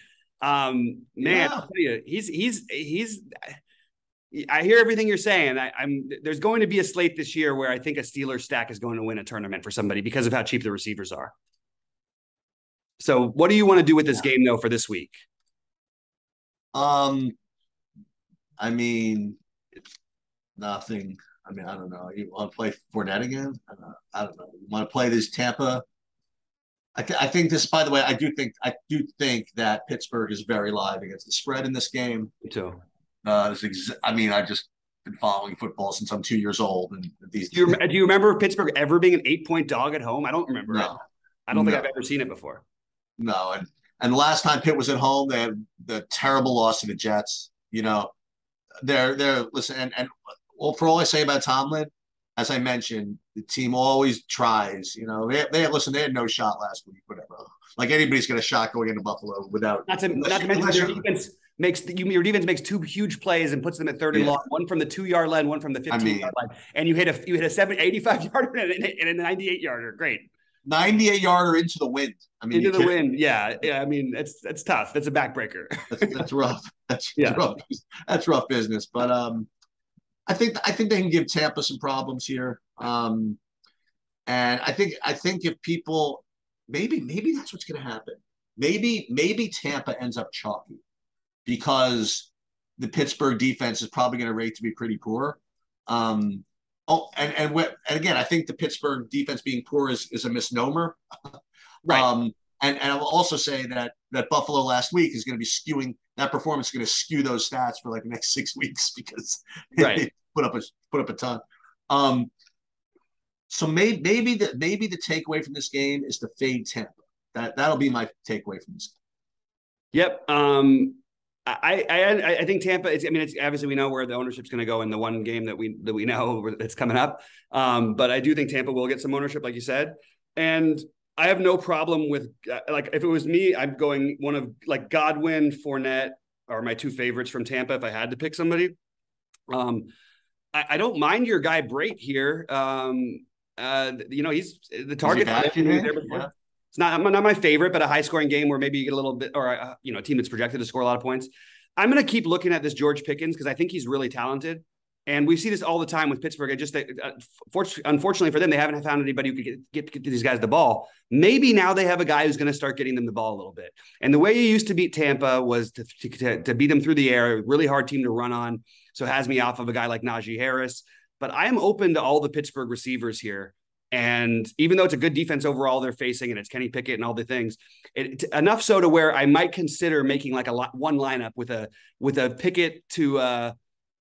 um, man, yeah. you, he's he's he's I hear everything you're saying. I, am there's going to be a slate this year where I think a Steelers stack is going to win a tournament for somebody because of how cheap the receivers are. So, what do you want to do with this game though for this week?
Um, I mean, nothing. I mean, I don't know. You want to play Fournette again? I don't know. I don't know. You want to play this Tampa? I, th- I think this. By the way, I do think I do think that Pittsburgh is very live against the spread in this game.
Me too.
Uh, ex- I mean, I've just been following football since I'm two years old, and these.
Do you, do you remember Pittsburgh ever being an eight point dog at home? I don't remember. No. I don't no. think I've ever seen it before.
No, and and last time Pitt was at home, they had the terrible loss to the Jets. You know, they're they're listen and and well, for all I say about Tomlin, as I mentioned, the team always tries. You know, they, they listen. They had no shot last week. Whatever. Like anybody's got a shot going into Buffalo without.
Not to, not to mention their defense makes your defense makes two huge plays and puts them at third and yeah. long. One from the two yard line, one from the fifteen I mean, yard line, and you hit a you hit a seven, 85 yarder and a, and a ninety eight yarder. Great.
98 yarder into the wind.
I mean, into the wind. Yeah. Yeah. I mean, it's, it's tough. That's a backbreaker.
that's, that's rough. That's yeah. rough. That's rough business. But, um, I think, I think they can give Tampa some problems here. Um, and I think, I think if people, maybe, maybe that's what's going to happen. Maybe, maybe Tampa ends up chalky because the Pittsburgh defense is probably going to rate to be pretty poor. Um, Oh, and and and again, I think the Pittsburgh defense being poor is is a misnomer.
right. Um,
and and I will also say that that Buffalo last week is going to be skewing that performance is going to skew those stats for like the next six weeks because
right. they
put up a put up a ton. Um, so maybe maybe the maybe the takeaway from this game is to fade Tampa. That that'll be my takeaway from this. Game.
Yep. Um, I, I I think Tampa. It's, I mean, it's obviously we know where the ownership's going to go in the one game that we that we know that's coming up. Um, but I do think Tampa will get some ownership, like you said, and I have no problem with uh, like if it was me, I'm going one of like Godwin, Fournette are my two favorites from Tampa if I had to pick somebody. Um, I, I don't mind your guy Brate here. Um, uh, you know, he's the target. He there before. Yeah. It's not not my favorite, but a high scoring game where maybe you get a little bit, or a, you know, a team that's projected to score a lot of points. I'm going to keep looking at this George Pickens because I think he's really talented. And we see this all the time with Pittsburgh. I just, uh, unfortunately for them, they haven't found anybody who could get, get, get these guys the ball. Maybe now they have a guy who's going to start getting them the ball a little bit. And the way you used to beat Tampa was to, to, to beat them through the air, really hard team to run on. So has me off of a guy like Najee Harris. But I am open to all the Pittsburgh receivers here. And even though it's a good defense overall, they're facing and it's Kenny Pickett and all the things, it, enough so to where I might consider making like a lot, one lineup with a with a Pickett to uh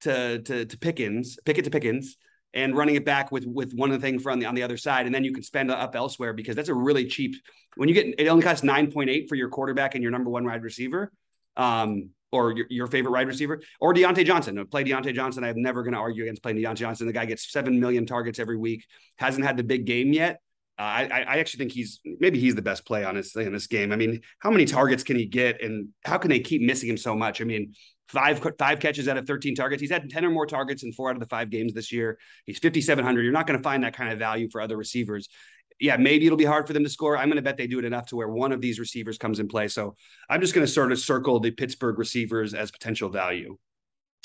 to to to Pickens, Pickett to Pickens, and running it back with with one of the things from the on the other side, and then you can spend up elsewhere because that's a really cheap. When you get it only costs nine point eight for your quarterback and your number one wide receiver. Um, or your, your favorite wide receiver, or Diontae Johnson. Play Diontae Johnson. I'm never going to argue against playing Diontae Johnson. The guy gets seven million targets every week. Hasn't had the big game yet. Uh, I, I actually think he's maybe he's the best play honestly in this game. I mean, how many targets can he get, and how can they keep missing him so much? I mean, five five catches out of 13 targets. He's had 10 or more targets in four out of the five games this year. He's 5,700. You're not going to find that kind of value for other receivers yeah, maybe it'll be hard for them to score. I'm going to bet they do it enough to where one of these receivers comes in play. So I'm just going to sort of circle the Pittsburgh receivers as potential value.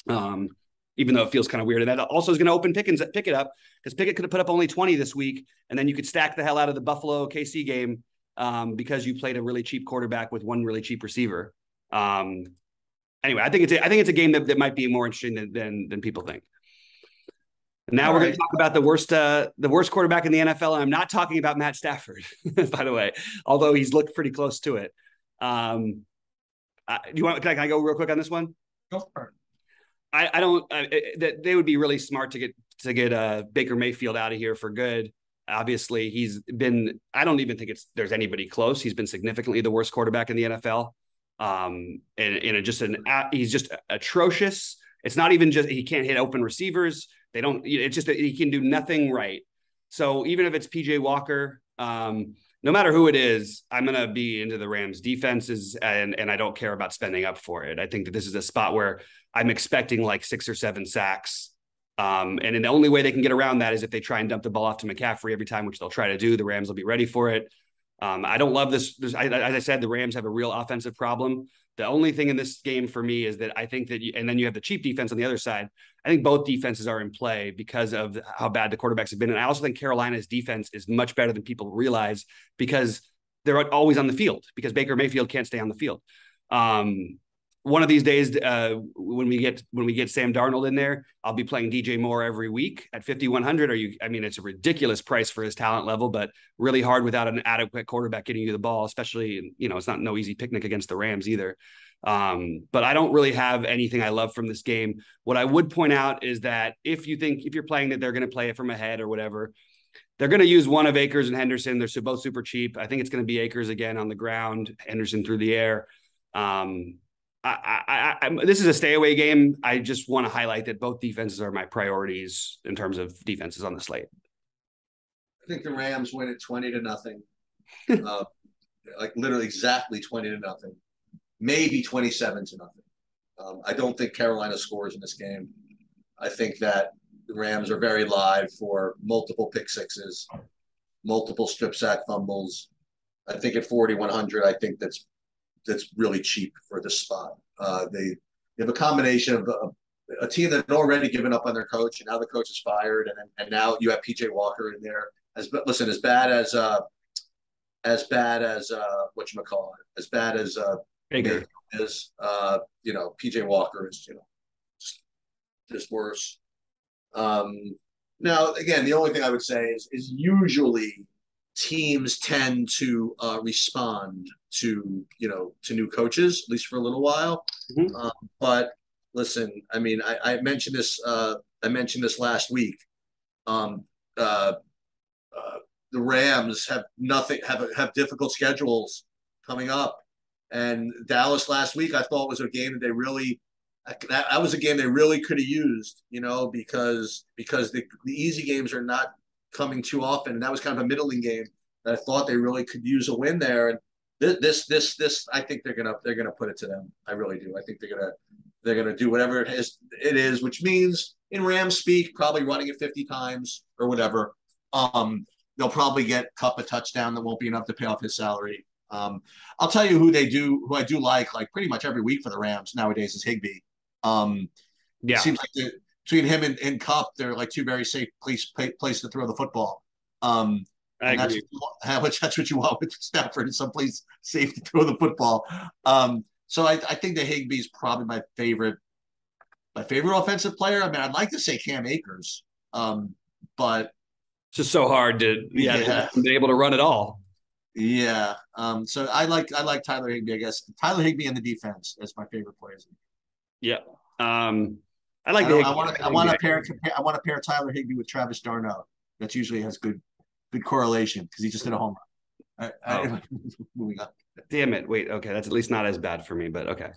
Um, even though it feels kind of weird. And that also is going to open Pickens pick it up because Pickett could have put up only 20 this week. And then you could stack the hell out of the Buffalo KC game um, because you played a really cheap quarterback with one really cheap receiver. Um, anyway, I think it's a, I think it's a game that, that might be more interesting than, than, than people think. Now All we're right. going to talk about the worst, uh, the worst quarterback in the NFL, and I'm not talking about Matt Stafford, by the way, although he's looked pretty close to it. Um, uh, do you want? Can I, can I, go real quick on this one?
Go for it.
I, I don't. that they would be really smart to get to get uh, Baker Mayfield out of here for good. Obviously, he's been. I don't even think it's there's anybody close. He's been significantly the worst quarterback in the NFL. Um, and, and just an he's just atrocious. It's not even just he can't hit open receivers. They don't. It's just that he can do nothing right. So even if it's PJ Walker, um, no matter who it is, I'm going to be into the Rams defenses and and I don't care about spending up for it. I think that this is a spot where I'm expecting like six or seven sacks. Um, and the only way they can get around that is if they try and dump the ball off to McCaffrey every time, which they'll try to do. The Rams will be ready for it. Um, I don't love this. I, as I said, the Rams have a real offensive problem. The only thing in this game for me is that I think that, you, and then you have the cheap defense on the other side. I think both defenses are in play because of how bad the quarterbacks have been. And I also think Carolina's defense is much better than people realize because they're always on the field because Baker Mayfield can't stay on the field. Um, one of these days, uh, when we get when we get Sam Darnold in there, I'll be playing DJ Moore every week at 5100. Are you? I mean, it's a ridiculous price for his talent level, but really hard without an adequate quarterback getting you the ball. Especially, you know, it's not no easy picnic against the Rams either. Um, but I don't really have anything I love from this game. What I would point out is that if you think if you're playing that they're going to play it from ahead or whatever, they're going to use one of Akers and Henderson. They're both super cheap. I think it's going to be Akers again on the ground, Henderson through the air. Um, I, I, I, this is a stay away game. I just want to highlight that both defenses are my priorities in terms of defenses on the slate.
I think the Rams win at 20 to nothing. uh, like literally exactly 20 to nothing. Maybe 27 to nothing. Um, I don't think Carolina scores in this game. I think that the Rams are very live for multiple pick sixes, multiple strip sack fumbles. I think at 4,100, I think that's that's really cheap for this spot. Uh, they, they have a combination of a, a, team that had already given up on their coach, and now the coach is fired, and and now you have PJ Walker in there. As listen, as bad as uh, as bad as uh, what you call it, as bad as uh,
Baker
is, uh, you know, PJ Walker is, you know, just, just worse. Um, now, again, the only thing I would say is is usually teams tend to uh, respond to you know to new coaches at least for a little while. Mm-hmm. Um, but listen, I mean, I, I mentioned this. Uh, I mentioned this last week. Um, uh, uh, the Rams have nothing have have difficult schedules coming up, and Dallas last week I thought was a game that they really that, that was a game they really could have used, you know, because because the, the easy games are not coming too often. And that was kind of a middling game that I thought they really could use a win there. And this, this, this, this, I think they're gonna they're gonna put it to them. I really do. I think they're gonna they're gonna do whatever it is. It is, which means in Rams speak, probably running it 50 times or whatever. Um, they'll probably get Kupp a touchdown that won't be enough to pay off his salary. Um, I'll tell you who they do, who I do like, like pretty much every week for the Rams nowadays is Higbee. Um, yeah, seems like between him and, and Kupp, they're like two very safe place place to throw the football. Um,
I agree.
That's, which that's what you want with Stafford, some someplace safe to throw the football. Um, so I, I think that Higbee is probably my favorite, my favorite offensive player. I mean, I'd like to say Cam Akers, um, but
it's just so hard to yeah, yeah. be able to run it all.
Yeah. Um, so I like I like Tyler Higbee. I guess Tyler Higbee in the defense is my favorite players.
Yeah. Um, I like.
I, I want to. Want to pair. I want to pair Tyler Higbee with Travis d'Arnaud. That usually has good, good correlation because he just hit a home run. oh. moving on.
Damn it! Wait. Okay, that's at least not as bad for me. But okay.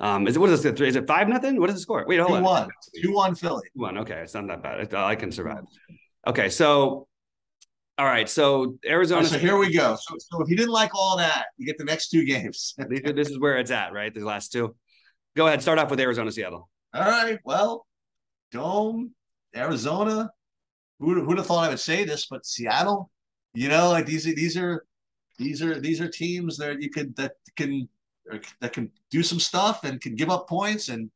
Um, is it what is this? Is it five nothing? What is the score? Wait, hold
two
on.
One. Two one Philly.
Two one. Okay, it's not that bad. I can survive. Okay, so all right, so Arizona.
so here we go. So, so if you didn't like all that, you get the next two games.
this is where it's at, right? The last two. Go ahead. Start off with Arizona, Seattle.
All right. Well, Dome, Arizona. Who who'd have thought I would say this? But Seattle. You know, like these these are these are these are teams that you could that can that can do some stuff and can give up points and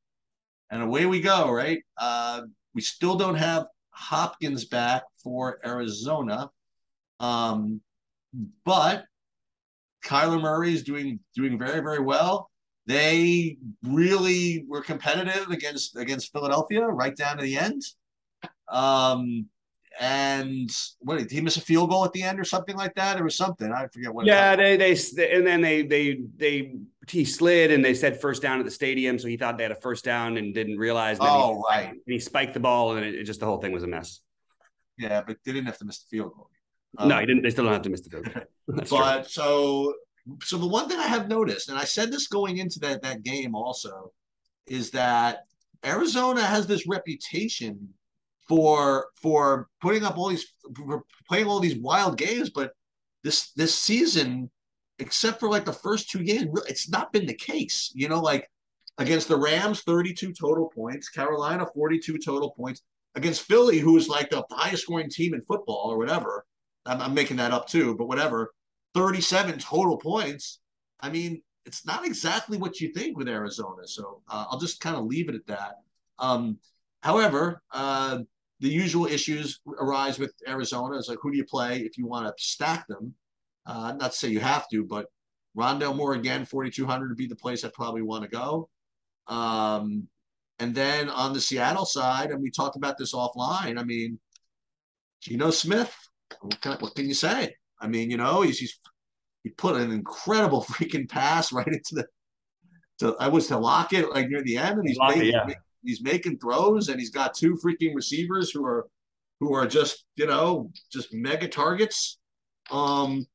and away we go. Right. Uh, we still don't have Hopkins back for Arizona, um, but Kyler Murray is doing doing very very well. They really were competitive against against Philadelphia right down to the end. Um, and what did he miss a field goal at the end or something like that? Or was something I forget what.
Yeah, they they and then they they they he slid and they said first down at the stadium, so he thought they had a first down and didn't realize.
That oh he, right.
he spiked the ball and it, it, just the whole thing was a mess.
Yeah, but they didn't have to miss the field goal.
Um, no, he didn't. They still don't have to miss the field goal.
but true. so so the one thing I have noticed, and I said this going into that that game also, is that Arizona has this reputation for for putting up all these playing all these wild games, but this this season, except for like the first two games, it's not been the case. You know, like against the Rams, 32 total points, Carolina, 42 total points. Against Philly, who is like the highest scoring team in football or whatever. I'm, I'm making that up too, but whatever. 37 total points. I mean, it's not exactly what you think with Arizona. So uh, I'll just kind of leave it at that. Um, however, uh, the usual issues arise with Arizona is like, who do you play if you want to stack them? Uh, not to say you have to, but Rondale Moore again, 4,200 would be the place I probably want to go. Um, and then on the Seattle side, and we talked about this offline, I mean, Geno Smith, what can, what can you say? I mean, you know, he's, he's he put an incredible freaking pass right into the. To, I was to lock it like near the end, and he's making, yeah. he's making throws, and he's got two freaking receivers who are who are just you know just mega targets. Um,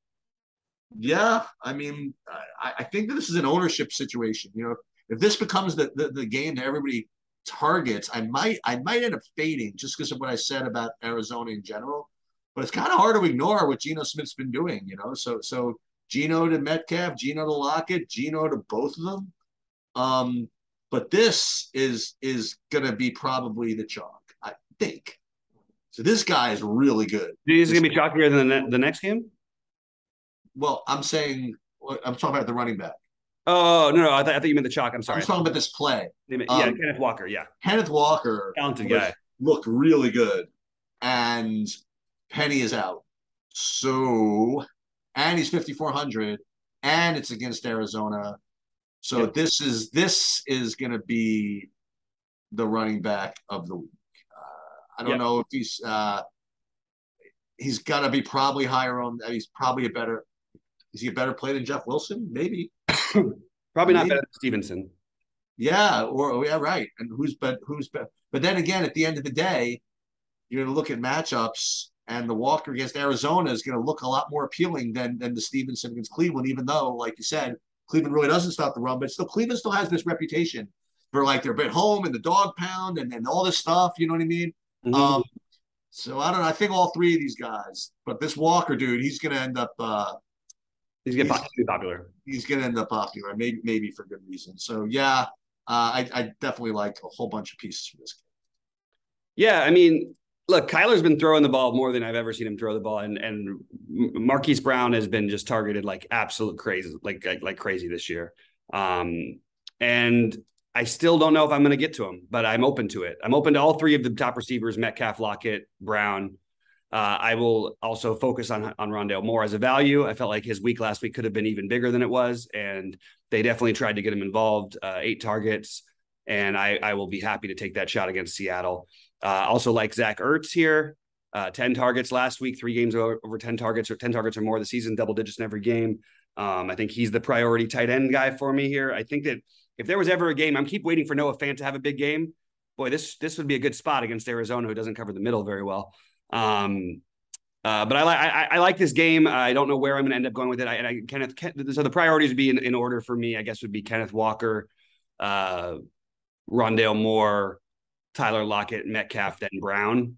yeah, I mean, I, I think that this is an ownership situation. You know, if this becomes the, the, the game that everybody targets, I might I might end up fading just because of what I said about Arizona in general. But it's kind of hard to ignore what Geno Smith's been doing, you know. So so Geno to Metcalf, Geno to Lockett, Geno to both of them. Um, but this is is gonna be probably the chalk, I think. So this guy is really good.
He's gonna be chalkier than the, the next game.
Well, I'm saying I'm talking about the running back.
Oh no, no, I, th- I thought you meant the chalk. I'm sorry.
I'm talking about this play.
Yeah, um, Kenneth Walker. Yeah,
Kenneth Walker,
talented guy,
looked really good, and Penny is out. So, and he's 5400, and it's against Arizona. So yep. this is this is going to be the running back of the week. Uh, I don't yep. know if he's uh, he's got to be probably higher on. He's probably a better. Is he a better player than Jeff Wilson? Maybe.
probably not better than Stevenson.
Yeah, or yeah, right. And who's but who's but but then again, at the end of the day, you're going to look at matchups, and the Walker against Arizona is going to look a lot more appealing than than the Stevenson against Cleveland. Even though, like you said, Cleveland really doesn't stop the run, but still Cleveland still has this reputation for like they're at home and the dog pound and, and all this stuff. You know what I mean? Mm-hmm. Um, so I don't know. I think all three of these guys, but this Walker dude, he's going to end up. Uh,
he's going to be popular.
He's going to end up popular, maybe maybe for good reason. So yeah, uh, I, I definitely like a whole bunch of pieces for this game.
Yeah, I mean, look, Kyler's been throwing the ball more than I've ever seen him throw the ball, and and Marquise Brown has been just targeted like absolute crazy, like like, like crazy this year. Um, and I still don't know if I'm going to get to him, but I'm open to it. I'm open to all three of the top receivers: Metcalf, Lockett, Brown. Uh, I will also focus on on Rondale Moore as a value. I felt like his week last week could have been even bigger than it was, and they definitely tried to get him involved. Uh, eight targets, and I I will be happy to take that shot against Seattle. Uh, also like Zach Ertz here, uh, 10 targets last week, three games over, over 10 targets or 10 targets or more the season, double digits in every game. Um, I think he's the priority tight end guy for me here. I think that if there was ever a game, I'm keep waiting for Noah Fant to have a big game. Boy, this this would be a good spot against Arizona, who doesn't cover the middle very well. Um, uh, but I like I, I, like this game. I don't know where I'm going to end up going with it. I, and I Kenneth. So the priorities would be in, in order for me. I guess would be Kenneth Walker, uh, Rondale Moore, Tyler Lockett, Metcalf, then Brown.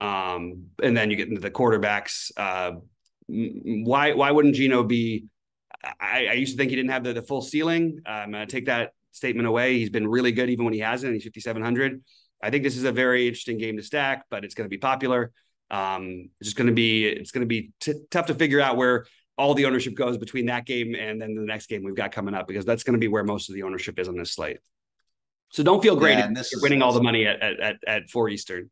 Um, and then you get into the quarterbacks. Uh, why why wouldn't Geno be? I, I, used to think he didn't have the, the full ceiling. I'm going to take that statement away. He's been really good even when he hasn't. He's 5,700. I think this is a very interesting game to stack, but it's going to be popular. Um, it's just going to be it's going to be t- tough to figure out where all the ownership goes between that game and then the next game we've got coming up because that's going to be where most of the ownership is on this slate. So don't feel great yeah, if you're winning all the money at, at, at four Eastern.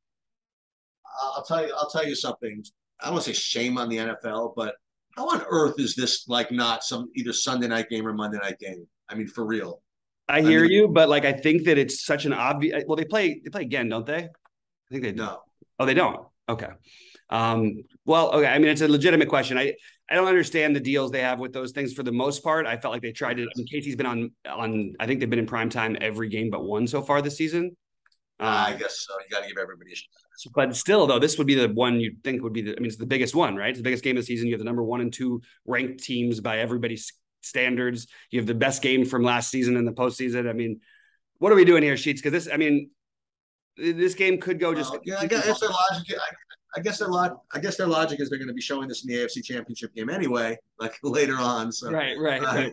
I'll tell you, I'll tell you something. I don't want to say shame on the NFL, but how on earth is this like not some either Sunday night game or Monday night game? I mean, for real.
I hear I mean, you, but like I think that it's such an obvious. Well, they play they play again, don't they? I think they do.
No.
Oh, they don't. Okay. Um, well, okay. I mean, it's a legitimate question. I I don't understand the deals they have with those things for the most part. I felt like they tried to. I mean, Casey's been on on. I think they've been in prime time every game but one so far this season.
Uh, I guess so. You got to give everybody a shot.
But still, though, this would be the one you'd think would be the. I mean, it's the biggest one, right? It's the biggest game of the season. You have the number one and two ranked teams by everybody's standards. You have the best game from last season in the postseason. I mean, what are we doing here, Sheets? Because this, I mean, this game could go just.
Well, yeah, I guess their logic. I, guess their lot. I guess their logic is they're going to be showing this in the AFC Championship game anyway, like later on. So
right, right, uh, right.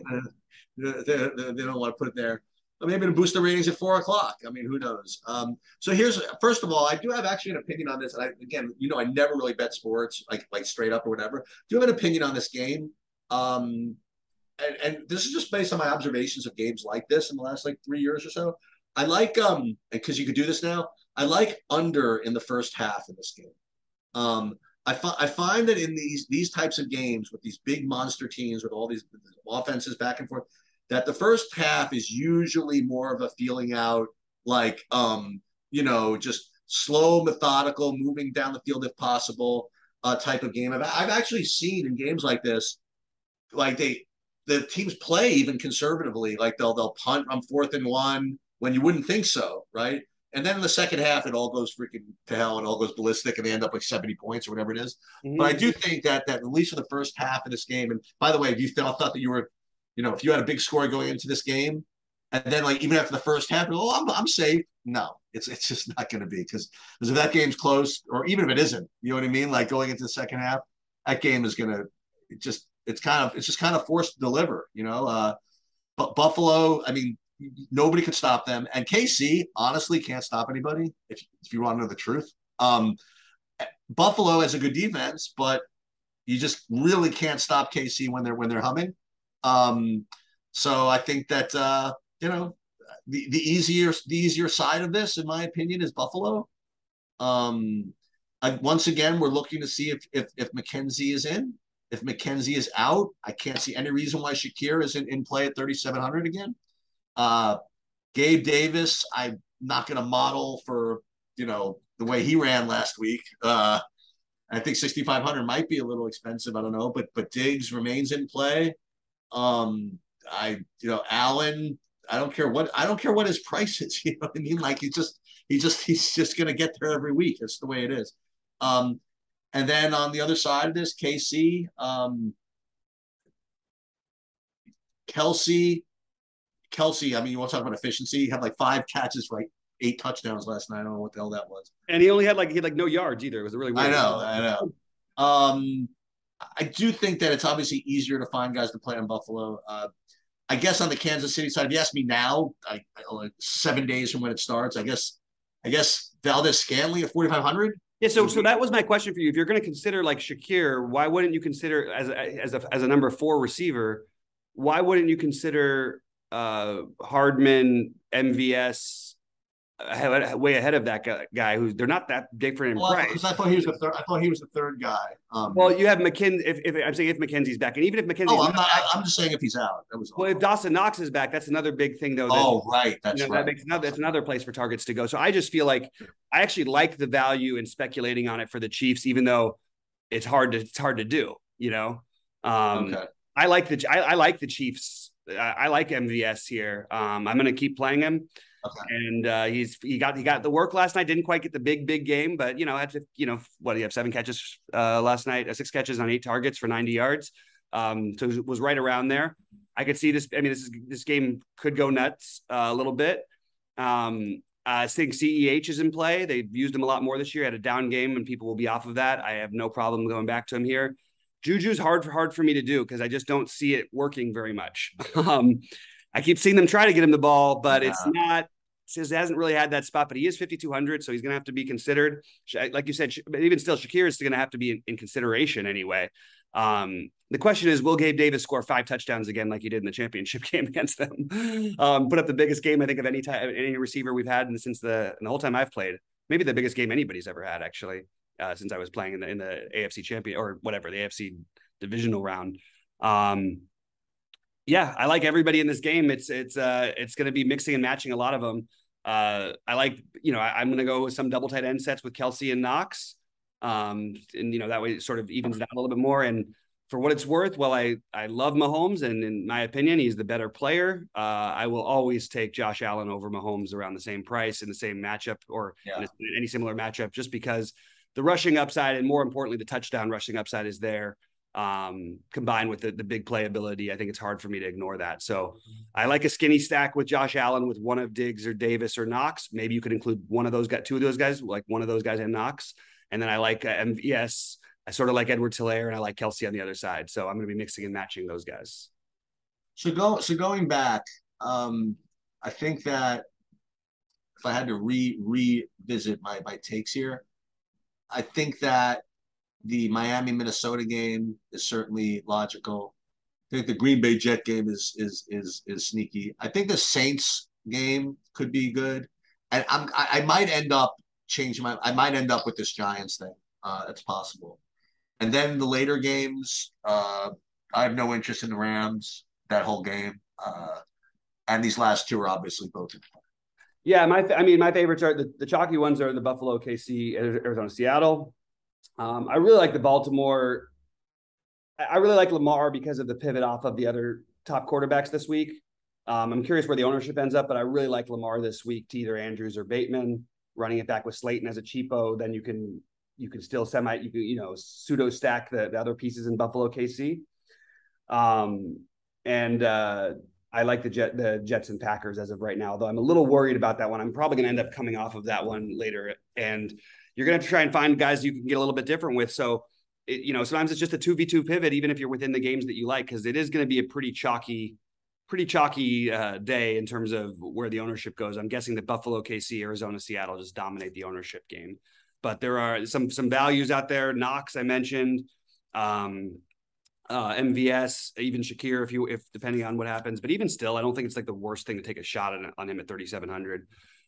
They, they, they, don't want to put it there. But maybe to boost the ratings at four o'clock. I mean, who knows? Um, so here's first of all, I do have actually an opinion on this. And I, again, you know, I never really bet sports like like straight up or whatever. Do you have an opinion on this game? Um, and, and this is just based on my observations of games like this in the last like three years or so. I like um because you could do this now. I like under in the first half in this game. Um, I, fi- I find that in these these types of games with these big monster teams with all these offenses back and forth, that the first half is usually more of a feeling out, like um, you know, just slow, methodical, moving down the field if possible, uh, type of game. I've, I've actually seen in games like this, like they the teams play even conservatively, like they'll they'll punt on fourth and one when you wouldn't think so, right? And then in the second half, it all goes freaking to hell and all goes ballistic, and they end up like seventy points or whatever it is. Mm-hmm. But I do think that that at least for the first half of this game, and by the way, if you thought, thought that you were, you know, if you had a big score going into this game, and then like even after the first half, oh, I'm I'm safe. No, it's it's just not going to be because because if that game's close, or even if it isn't, you know what I mean? Like going into the second half, that game is going to just it's kind of it's just kind of forced to deliver. You know, uh, but Buffalo, I mean, nobody could stop them, and KC honestly can't stop anybody. If if you want to know the truth, um, Buffalo has a good defense, but you just really can't stop KC when they're when they're humming. Um, so I think that uh, you know the the easier the easier side of this, in my opinion, is Buffalo. Um, I, once again, we're looking to see if if if McKenzie is in. If McKenzie is out, I can't see any reason why Shakir isn't in play at 3,700 again. Uh, Gabe Davis, I'm not going to model for you know the way he ran last week. Uh, I think 6,500 might be a little expensive. I don't know, but but Diggs remains in play. Um, I you know Allen. I don't care what I don't care what his price is. You know what I mean? Like he just he just he's just going to get there every week. That's the way it is. Um, and then on the other side of this, KC, um, Kelce, Kelce. I mean, you want to talk about efficiency? He had like five catches for like eight touchdowns last night. I don't know what the hell that was.
And he only had like he had like no yards either. It was really weird.
I know, I know. Um, I do think that it's obviously easier to find guys to play in Buffalo. Uh, I guess on the Kansas City side, if you ask me now, I, I, like seven days from when it starts, I guess, I guess Valdes-Scantling at forty five hundred.
Yeah, so so that was my question for you. If you're going to consider like Shakir, why wouldn't you consider as a, as a as a number four receiver? Why wouldn't you consider uh, Hardman, MVS, way ahead of that guy, who's they're not that different in well, price.
I thought he was the third. I thought he was the third guy.
Um, well, you have McKenzie. If, if, I'm saying if McKenzie's back, and even if McKenzie,
oh, I'm not. Back, I'm just saying if he's out. That was
well. If Dawson Knox is back, that's another big thing, though.
That, oh, right. That's you know,
right.
That
makes another. That's another place for targets to go. So I just feel like I actually like the value in speculating on it for the Chiefs, even though it's hard to it's hard to do. You know. Um, okay. I like the I, I like the Chiefs. I, I like MVS here. Um, I'm going to keep playing him. Okay. And uh, he's he got he got the work last night. Didn't quite get the big big game, but you know had to you know what do you have seven catches uh, last night, uh, six catches on eight targets for ninety yards. Um, so it was right around there. I could see this. I mean, this is this game could go nuts uh, a little bit. Um, I think CEH is in play. They've used him a lot more this year. Had a down game, and people will be off of that. I have no problem going back to him here. Juju's hard for hard for me to do because I just don't see it working very much. um, I keep seeing them try to get him the ball, but yeah. it's not says hasn't really had that spot, but he is 5,200, so he's going to have to be considered. Like you said, but even still, Shakir is going to have to be in, in consideration anyway. Um, the question is, will Gabe Davis score five touchdowns again, like he did in the championship game against them? Um, put up the biggest game I think of any time, any receiver we've had since the, the whole time I've played. Maybe the biggest game anybody's ever had, actually, uh, since I was playing in the in the AFC champion or whatever the AFC divisional round. Um, yeah, I like everybody in this game. It's it's uh it's going to be mixing and matching a lot of them. Uh, I like you know I, am going to go with some double tight end sets with Kelce and Knox, um, and you know that way it sort of evens it out a little bit more. And for what it's worth, well, I I love Mahomes, and in my opinion, he's the better player. Uh, I will always take Josh Allen over Mahomes around the same price in the same matchup or yeah. in any similar matchup, just because the rushing upside and more importantly the touchdown rushing upside is there um, combined with the, the big playability, I think it's hard for me to ignore that. So I like a skinny stack with Josh Allen with one of Diggs or Davis or Knox. Maybe you could include one of those guys, two of those guys, like one of those guys and Knox. And then I like uh, MVS. I sort of like Edwards-Helaire and I like Kelce on the other side. So I'm going to be mixing and matching those guys.
So go so going back, um, I think that if I had to re revisit my my takes here, I think that the Miami Minnesota game is certainly logical. I think the Green Bay Jet game is is is is sneaky. I think the Saints game could be good, and I'm I, I might end up changing my. I might end up with this Giants thing. Uh, that's possible. And then the later games, uh, I have no interest in the Rams that whole game. Uh, and these last two are obviously both play.
Yeah, my I mean my favorites are the, the chalky ones are the Buffalo, KC, Arizona, Seattle. Um, I really like the Baltimore. I really like Lamar because of the pivot off of the other top quarterbacks this week. Um, I'm curious where the ownership ends up, but I really like Lamar this week to either Andrews or Bateman. Running it back with Slayton as a cheapo, then you can you can still semi you can you know pseudo stack the, the other pieces in Buffalo KC. Um, and uh, I like the Jet the Jets and Packers as of right now, though I'm a little worried about that one. I'm probably going to end up coming off of that one later, and you're going to try and find guys you can get a little bit different with. So, it, you know, sometimes it's just a two v two pivot, even if you're within the games that you like, because it is going to be a pretty chalky, pretty chalky uh, day in terms of where the ownership goes. I'm guessing that Buffalo, KC, Arizona, Seattle just dominate the ownership game, but there are some some values out there. Knox, I mentioned. Um, uh, MVS, even Shakir, if you if depending on what happens. But even still, I don't think it's like the worst thing to take a shot on, on him at 3,700.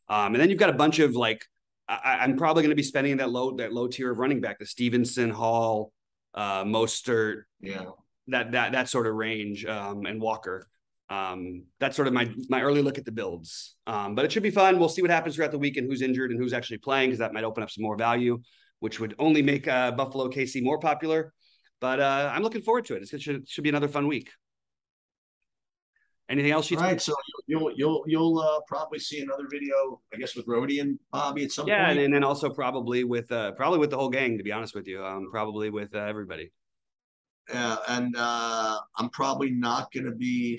Um, and then you've got a bunch of like I, am probably going to be spending that low that low tier of running back, the Stevenson, Hall, uh, Mostert,
yeah,
that that that sort of range, um, and Walker. Um, that's sort of my my early look at the builds. Um, but it should be fun. We'll see what happens throughout the week and who's injured and who's actually playing because that might open up some more value, which would only make uh, Buffalo KC more popular. But uh, I'm looking forward to it. It should should be another fun week. Anything else?
You right. So you'll you'll you'll uh, probably see another video, I guess, with Rody and Bobby at some
yeah,
point.
Yeah, and then also probably with uh, probably with the whole gang. To be honest with you, um, probably with uh, everybody.
Yeah, and uh, I'm probably not going to be.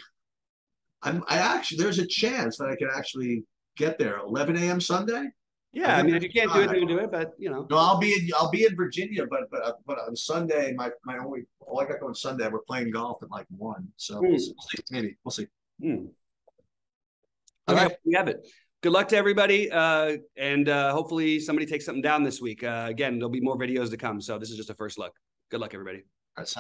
I'm. I actually there's a chance that I can actually get there 11 a.m. Sunday.
Yeah, I, mean, if you can't do it, then do it. But you know,
no, I'll be in I'll be in Virginia, but but but on Sunday, my my only all I got going Sunday, we're playing golf at like one, so mm. we'll see. maybe we'll see.
Mm. Okay, right. we have it. Good luck to everybody, uh, and uh, hopefully somebody takes something down this week. Uh, again, there'll be more videos to come, so this is just a first look. Good luck, everybody.